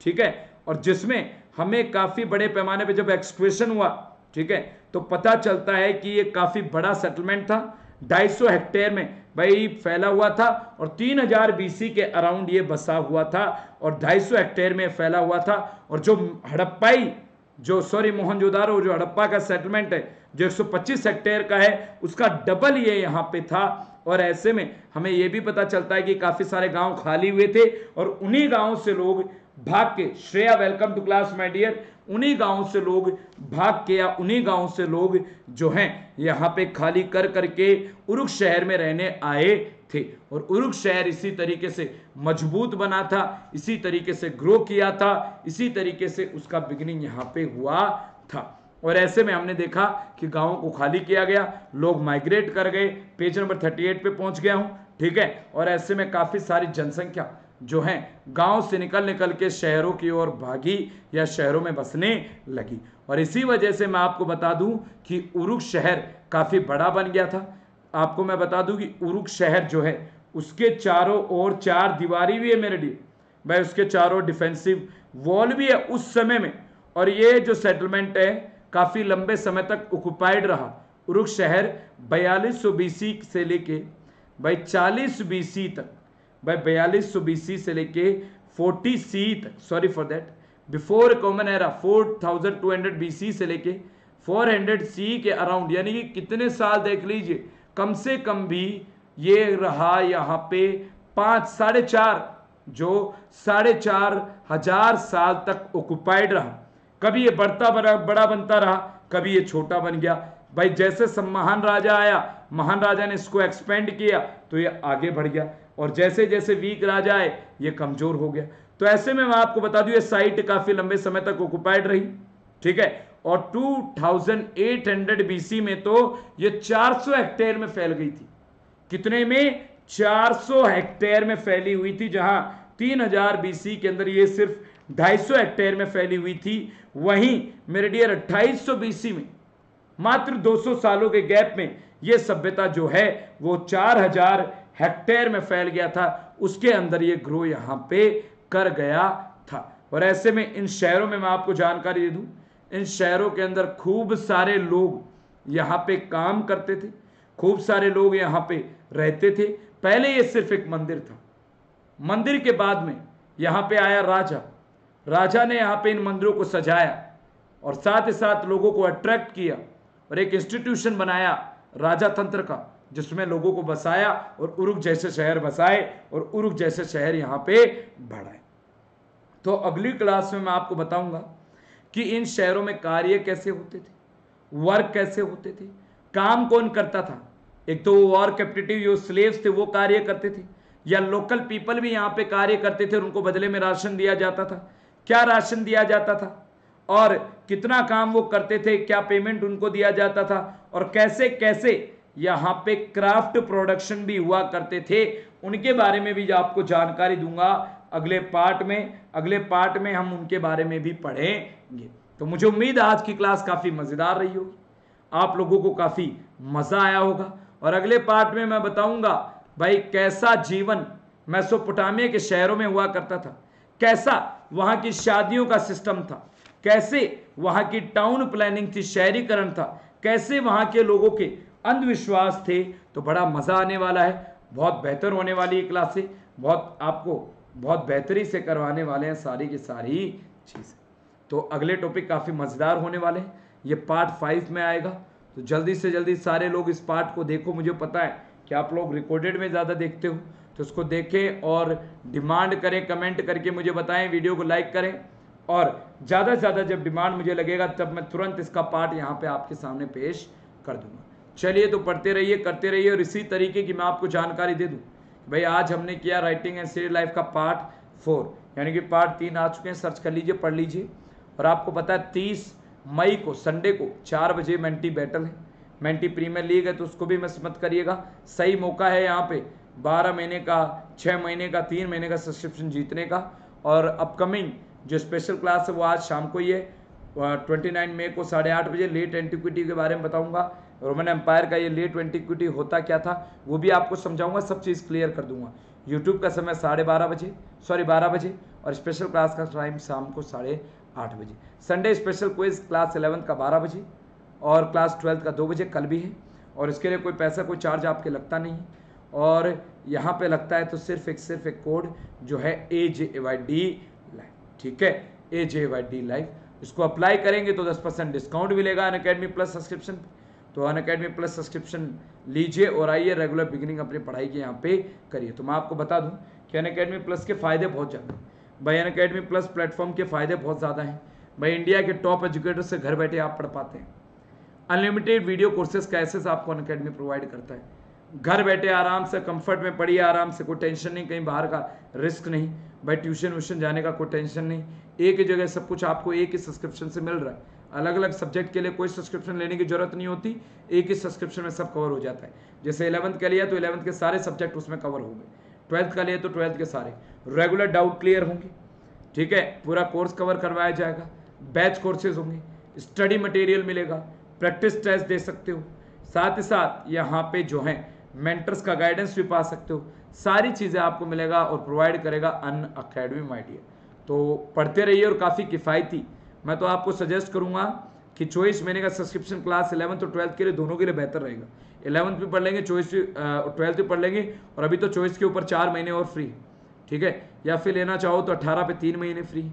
[SPEAKER 1] ठीक है? और जिसमें हमें काफ़ी बड़े पैमाने पे जब एक्सप्रेशन हुआ, ठीक है? तो पता चलता है कि ये काफ़ी बड़ा सेटलमेंट था 250 हेक्टेयर में, भाई, फैला हुआ था और 3000 हज़ार बीसी के अराउंड ये बसा हुआ था और 250 हेक्टेयर में फैला हुआ था। और जो हड़प्पाई जो सॉरी मोहनजोदारो जो हड़प्पा का सेटलमेंट है, जो 125 हेक्टेयर का है, उसका डबल ये यहाँ पे था। और ऐसे में हमें यह भी पता चलता है कि काफ़ी सारे गाँव खाली हुए थे और उन्हीं गाँवों से लोग भाग के, Shreya welcome to class my dear उन्हीं गाँवों से लोग भाग के या उन्हीं गाँवों से लोग जो हैं, यहाँ पे खाली कर करके उरुक शहर में रहने आए। थे और उरुक शहर इसी तरीके से मज़बूत बना था, इसी तरीके से ग्रो किया था, इसी तरीके से उसका बिगनिंग यहाँ पे हुआ था। और ऐसे में हमने देखा कि गाँवों को खाली किया गया, लोग माइग्रेट कर गए पेज नंबर 38 पे पहुँच गया हूँ, ठीक है? और ऐसे में काफ़ी सारी जनसंख्या जो है, गाँव से निकल निकल के शहरों की ओर भागी या शहरों में बसने लगी। और इसी वजह से मैं आपको बता दूँ कि उरुक शहर काफ़ी बड़ा बन गया था आपको मैं बता दूँ कि उरुक शहर जो है, उसके चारों ओर चार दीवारी भी है मेरे लिए। भाई, उसके चारों डिफेंसिव वॉल भी है उस समय में। और ये जो सेटलमेंट है, काफ़ी लंबे समय तक ऑक्युपाइड रहा। उरुक शहर बयालीस सौ बीसी से लेके, भाई, चालीस बीसी तक, भाई, बयालीस सौ बीसी से लेके फोर्टी सी तक sorry for that before common era four thousand two hundred B C से लेके फोर हंड्रेड सी के अराउंड यानी कि कितने साल देख लीजिए कम से कम भी ये रहा यहाँ पे पाँच, साढ़े चार, जो साढ़े चार हज़ार साल तक ऑक्युपाइड रहा। कभी ये बढ़ता बड़ा बड़ा बनता रहा, कभी ये छोटा बन गया। भाई, जैसे सब महान राजा आया, महान राजा ने इसको एक्सपेंड किया तो ये आगे बढ़ गया। और जैसे जैसे वीक राजा आए, ये कमज़ोर हो गया। तो ऐसे में मैं आपको बता दू, ये साइट काफ़ी लंबे समय तक ऑक्युपाइड रही, ठीक है? और 2800 बीसी में तो ये 400 हेक्टेयर में फैल गई थी। कितने में? 400 हेक्टेयर में फैली हुई थी, जहाँ 3000 बीसी के अंदर ये सिर्फ़ 250 हेक्टेयर में फैली हुई थी। वहीं मेरे डियर 2800 बीसी में, मात्र 200 सालों के गैप में ये सभ्यता जो है, वो 4000 हेक्टेयर में फैल गया था। उसके अंदर ये ग्रो यहाँ पे कर गया था। और ऐसे में इन शहरों में मैं आपको जानकारी दे दूँ इन शहरों के अंदर खूब सारे लोग यहाँ पे काम करते थे, खूब सारे लोग यहाँ पे रहते थे। पहले ये सिर्फ़ एक मंदिर था। मंदिर के बाद में यहाँ पे आया राजा। राजा ने यहाँ पे इन मंदिरों को सजाया और साथ ही साथ लोगों को अट्रैक्ट किया और एक इंस्टीट्यूशन बनाया राजा तंत्र का, जिसमें लोगों को बसाया और उरुक जैसे शहर बसाए और उरुक जैसे शहर यहाँ पे बढ़ाए। तो अगली क्लास में मैं आपको बताऊँगा कि इन शहरों में कार्य कैसे होते थे वर्क कैसे होते थे, काम कौन करता था? एक तो वो वॉर कैप्टिव जो स्लेव्स थे, वो कार्य करते थे, या लोकल पीपल भी यहाँ पे कार्य करते थे और उनको बदले में राशन दिया जाता था? क्या राशन दिया जाता था? और कितना काम वो करते थे? क्या पेमेंट उनको दिया जाता था? और कैसे कैसे यहाँ पे क्राफ्ट प्रोडक्शन भी हुआ करते थे? उनके बारे में भी आपको जानकारी दूँगा अगले पार्ट में। अगले पार्ट में हम उनके बारे में भी पढ़ेंगे। तो मुझे उम्मीद है आज की क्लास काफ़ी मज़ेदार रही होगी। आप लोगों को काफ़ी मज़ा आया होगा। और अगले पार्ट में मैं बताऊँगा भाई कैसा जीवन मैसोपोटामिया के शहरों में हुआ करता था। कैसा वहाँ की शादियों का सिस्टम था। कैसे वहाँ की टाउन प्लानिंग थी, शहरीकरण था। कैसे वहाँ के लोगों के अंधविश्वास थे। तो बड़ा मज़ा आने वाला है। बहुत बेहतर होने वाली है क्लासे। बहुत आपको बहुत बेहतरी से करवाने वाले हैं सारी की सारी चीज़ें। तो अगले टॉपिक काफ़ी मज़ेदार होने वाले हैं। ये पार्ट फाइव में आएगा। तो जल्दी से जल्दी सारे लोग इस पार्ट को देखो। मुझे पता है कि आप लोग रिकॉर्डेड में ज़्यादा देखते हो। तो उसको देखें और डिमांड करें कमेंट करके मुझे बताएँ वीडियो को लाइक करें। और ज़्यादा से ज़्यादा जब डिमांड मुझे लगेगा, तब मैं तुरंत इसका पार्ट यहाँ पे आपके सामने पेश कर दूँगा। चलिए तो पढ़ते रहिए, करते रहिए और इसी तरीके की मैं आपको जानकारी दे दूँ भाई आज हमने किया राइटिंग एंड सीरियल लाइफ का पार्ट फोर यानी कि पार्ट तीन आ चुके हैं। सर्च कर लीजिए, पढ़ लीजिए। और आपको पता है तीस मई को संडे को, चार बजे मेंटी बैटल है। मेंटी प्रीमियर लीग है तो उसको भी मिस मत करिएगा। सही मौका है यहाँ पे। बारह महीने का छः महीने का, तीन महीने का सब्सक्रिप्शन जीतने का। और अपकमिंग जो स्पेशल क्लास है, वो आज शाम को ही है। ट्वेंटी नाइन मई को साढ़े आठ बजे लेट एंटीक्विटी के बारे में बताऊँगा। रोमन एम्पायर का ये लेट एंटीक्विटी होता क्या था, वो भी आपको समझाऊँगा, सब चीज़ क्लियर कर दूँगा। यूट्यूब का समय साढ़े बारह बजे सॉरी बारह बजे। और स्पेशल क्लास का टाइम शाम को साढ़े आठ बजे। Sunday special quiz class eleventh का बारह बजे और क्लास ट्वेल्थ का दो बजे कल भी है। और इसके लिए कोई पैसा, कोई चार्ज आपके लगता नहीं। है और यहाँ पे लगता है तो सिर्फ़ एक सिर्फ़ एक कोड जो है A J Y D live ठीक है? A J Y D live इसको अप्लाई करेंगे तो 10 परसेंट डिस्काउंट मिलेगा अन अकेडमी प्लस सब्सक्रिप्शन तो अन अकेडमी प्लस सब्सक्रिप्शन लीजिए और आइए रेगुलर बिगिनिंग अपनी पढ़ाई के यहाँ पे करिए। तो मैं आपको बता दूँ कि अन अकेडमी प्लस के फ़ायदे बहुत ज़्यादा भाई अन अकेडमी प्लस प्लेटफॉर्म के फ़ायदे बहुत ज़्यादा हैं। भाई इंडिया के टॉप एजुकेटर से घर बैठे आप पढ़ पाते हैं। अनलिमिटेड वीडियो कोर्सेज का एसेस आपको अन अकेडमी प्रोवाइड करता है। घर बैठे आराम से कंफर्ट में पढ़िए, आराम से, कोई टेंशन नहीं, कहीं बाहर का रिस्क नहीं। भाई ट्यूशन व्यूशन जाने का कोई टेंशन नहीं। एक ही जगह सब कुछ आपको एक ही सब्सक्रिप्शन से मिल रहा है। अलग अलग सब्जेक्ट के लिए कोई सब्सक्रिप्शन लेने की ज़रूरत नहीं होती। एक ही सब्सक्रिप्शन में सब कवर हो जाता है। जैसे इलेवंथ के लिए तो इलेवंथ के सारे सब्जेक्ट उसमें कवर होंगे ट्वेल्थ का लिए तो ट्वेल्थ के सारे। रेगुलर डाउट क्लियर होंगे। ठीक है? पूरा कोर्स कवर करवाया जाएगा। बैच कोर्सेज होंगे। स्टडी मटेरियल मिलेगा। प्रैक्टिस टेस्ट दे सकते हो। साथ ही साथ यहाँ पे जो है मेंटर्स का गाइडेंस भी पा सकते हो। सारी चीज़ें आपको मिलेगा और प्रोवाइड करेगा अन अकेडमी माइडिया तो पढ़ते रहिए और काफ़ी किफ़ायती। मैं तो आपको सजेस्ट करूँगा कि चौबीस महीने का सब्सक्रिप्शन क्लास इलेवंथ और ट्वेल्थ के लिए दोनों के लिए बेहतर रहेगा। इलेवंथ भी पढ़ लेंगे, चौबीस भी ट्वेल्थ भी पढ़ लेंगे, और अभी तो चौबीस के ऊपर चार महीने और फ्री ठीक है? या फिर लेना चाहो तो अट्ठारह पे तीन महीने फ्री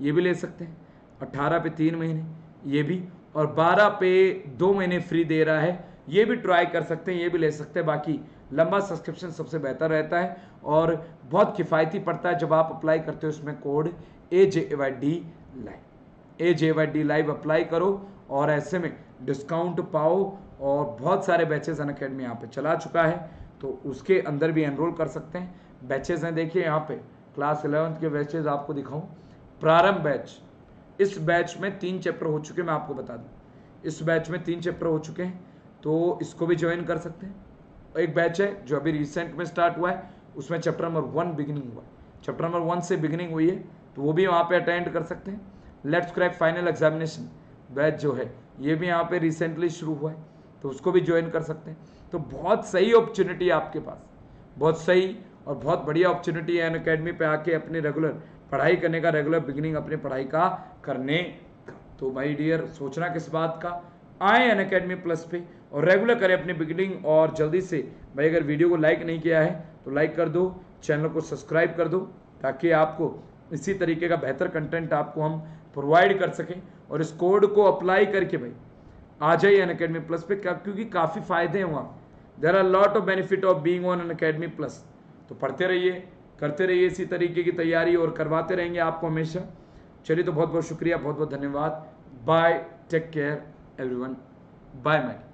[SPEAKER 1] ये भी ले सकते हैं। अट्ठारह पे तीन महीने, ये भी, और बारह पे दो महीने फ्री दे रहा है, ये भी ट्राई कर सकते हैं, ये भी ले सकते हैं, बाकी लंबा सब्सक्रिप्शन सबसे बेहतर रहता है, और बहुत किफ़ायती पड़ता है जब आप अप्लाई करते हो उसमें code A J Y D live A J Y D live apply करो, और ऐसे में डिस्काउंट पाओ और बहुत सारे बैचेज अन अकेडमी यहाँ पर चला चुका है तो उसके अंदर भी एनरोल कर सकते हैं। बैचेज हैं, देखिए यहाँ पे क्लास इलेवंथ के बैचेज आपको दिखाऊँ। प्रारंभ बैच इस बैच में तीन चैप्टर हो चुके हैं, मैं आपको बता दूँ। इस बैच में तीन चैप्टर हो चुके हैं तो इसको भी ज्वाइन कर सकते हैं। एक बैच है, जो अभी रिसेंट में स्टार्ट हुआ है, उसमें चैप्टर नंबर वन बिगिनिंग हुआ चैप्टर नंबर वन से बिगिनिंग हुई है तो वो भी वहाँ पे अटेंड कर सकते हैं। Let's crack final examination batch जो है, ये भी यहाँ पे रिसेंटली शुरू हुआ है। तो उसको भी ज्वाइन कर सकते हैं। तो बहुत सही अपॉर्चुनिटी है आपके पास। बहुत सही और बहुत बढ़िया अपॉर्चुनिटी है अन अकेडमी पे आके अपने रेगुलर पढ़ाई करने का रेगुलर बिगिनिंग अपने पढ़ाई का करने का। तो भाई डियर सोचना किस बात का? आए अन अकेडमी प्लस पे और रेगुलर करें अपनी बिगिनिंग और जल्दी से। भाई, अगर वीडियो को लाइक नहीं किया है तो लाइक कर दो चैनल को सब्सक्राइब कर दो, ताकि आपको इसी तरीके का बेहतर कंटेंट आपको हम प्रोवाइड कर सकें। और इस कोड को अप्लाई करके भाई आ जाइए अन अकेडमी प्लस पे, क्या क्योंकि काफ़ी फ़ायदे हैं वहाँ। There are lot of benefit of being on Unacademy plus तो पढ़ते रहिए, करते रहिए इसी तरीके की तैयारी और करवाते रहेंगे आपको हमेशा। चलिए तो बहुत बहुत शुक्रिया बहुत बहुत धन्यवाद। Bye take care everyone bye my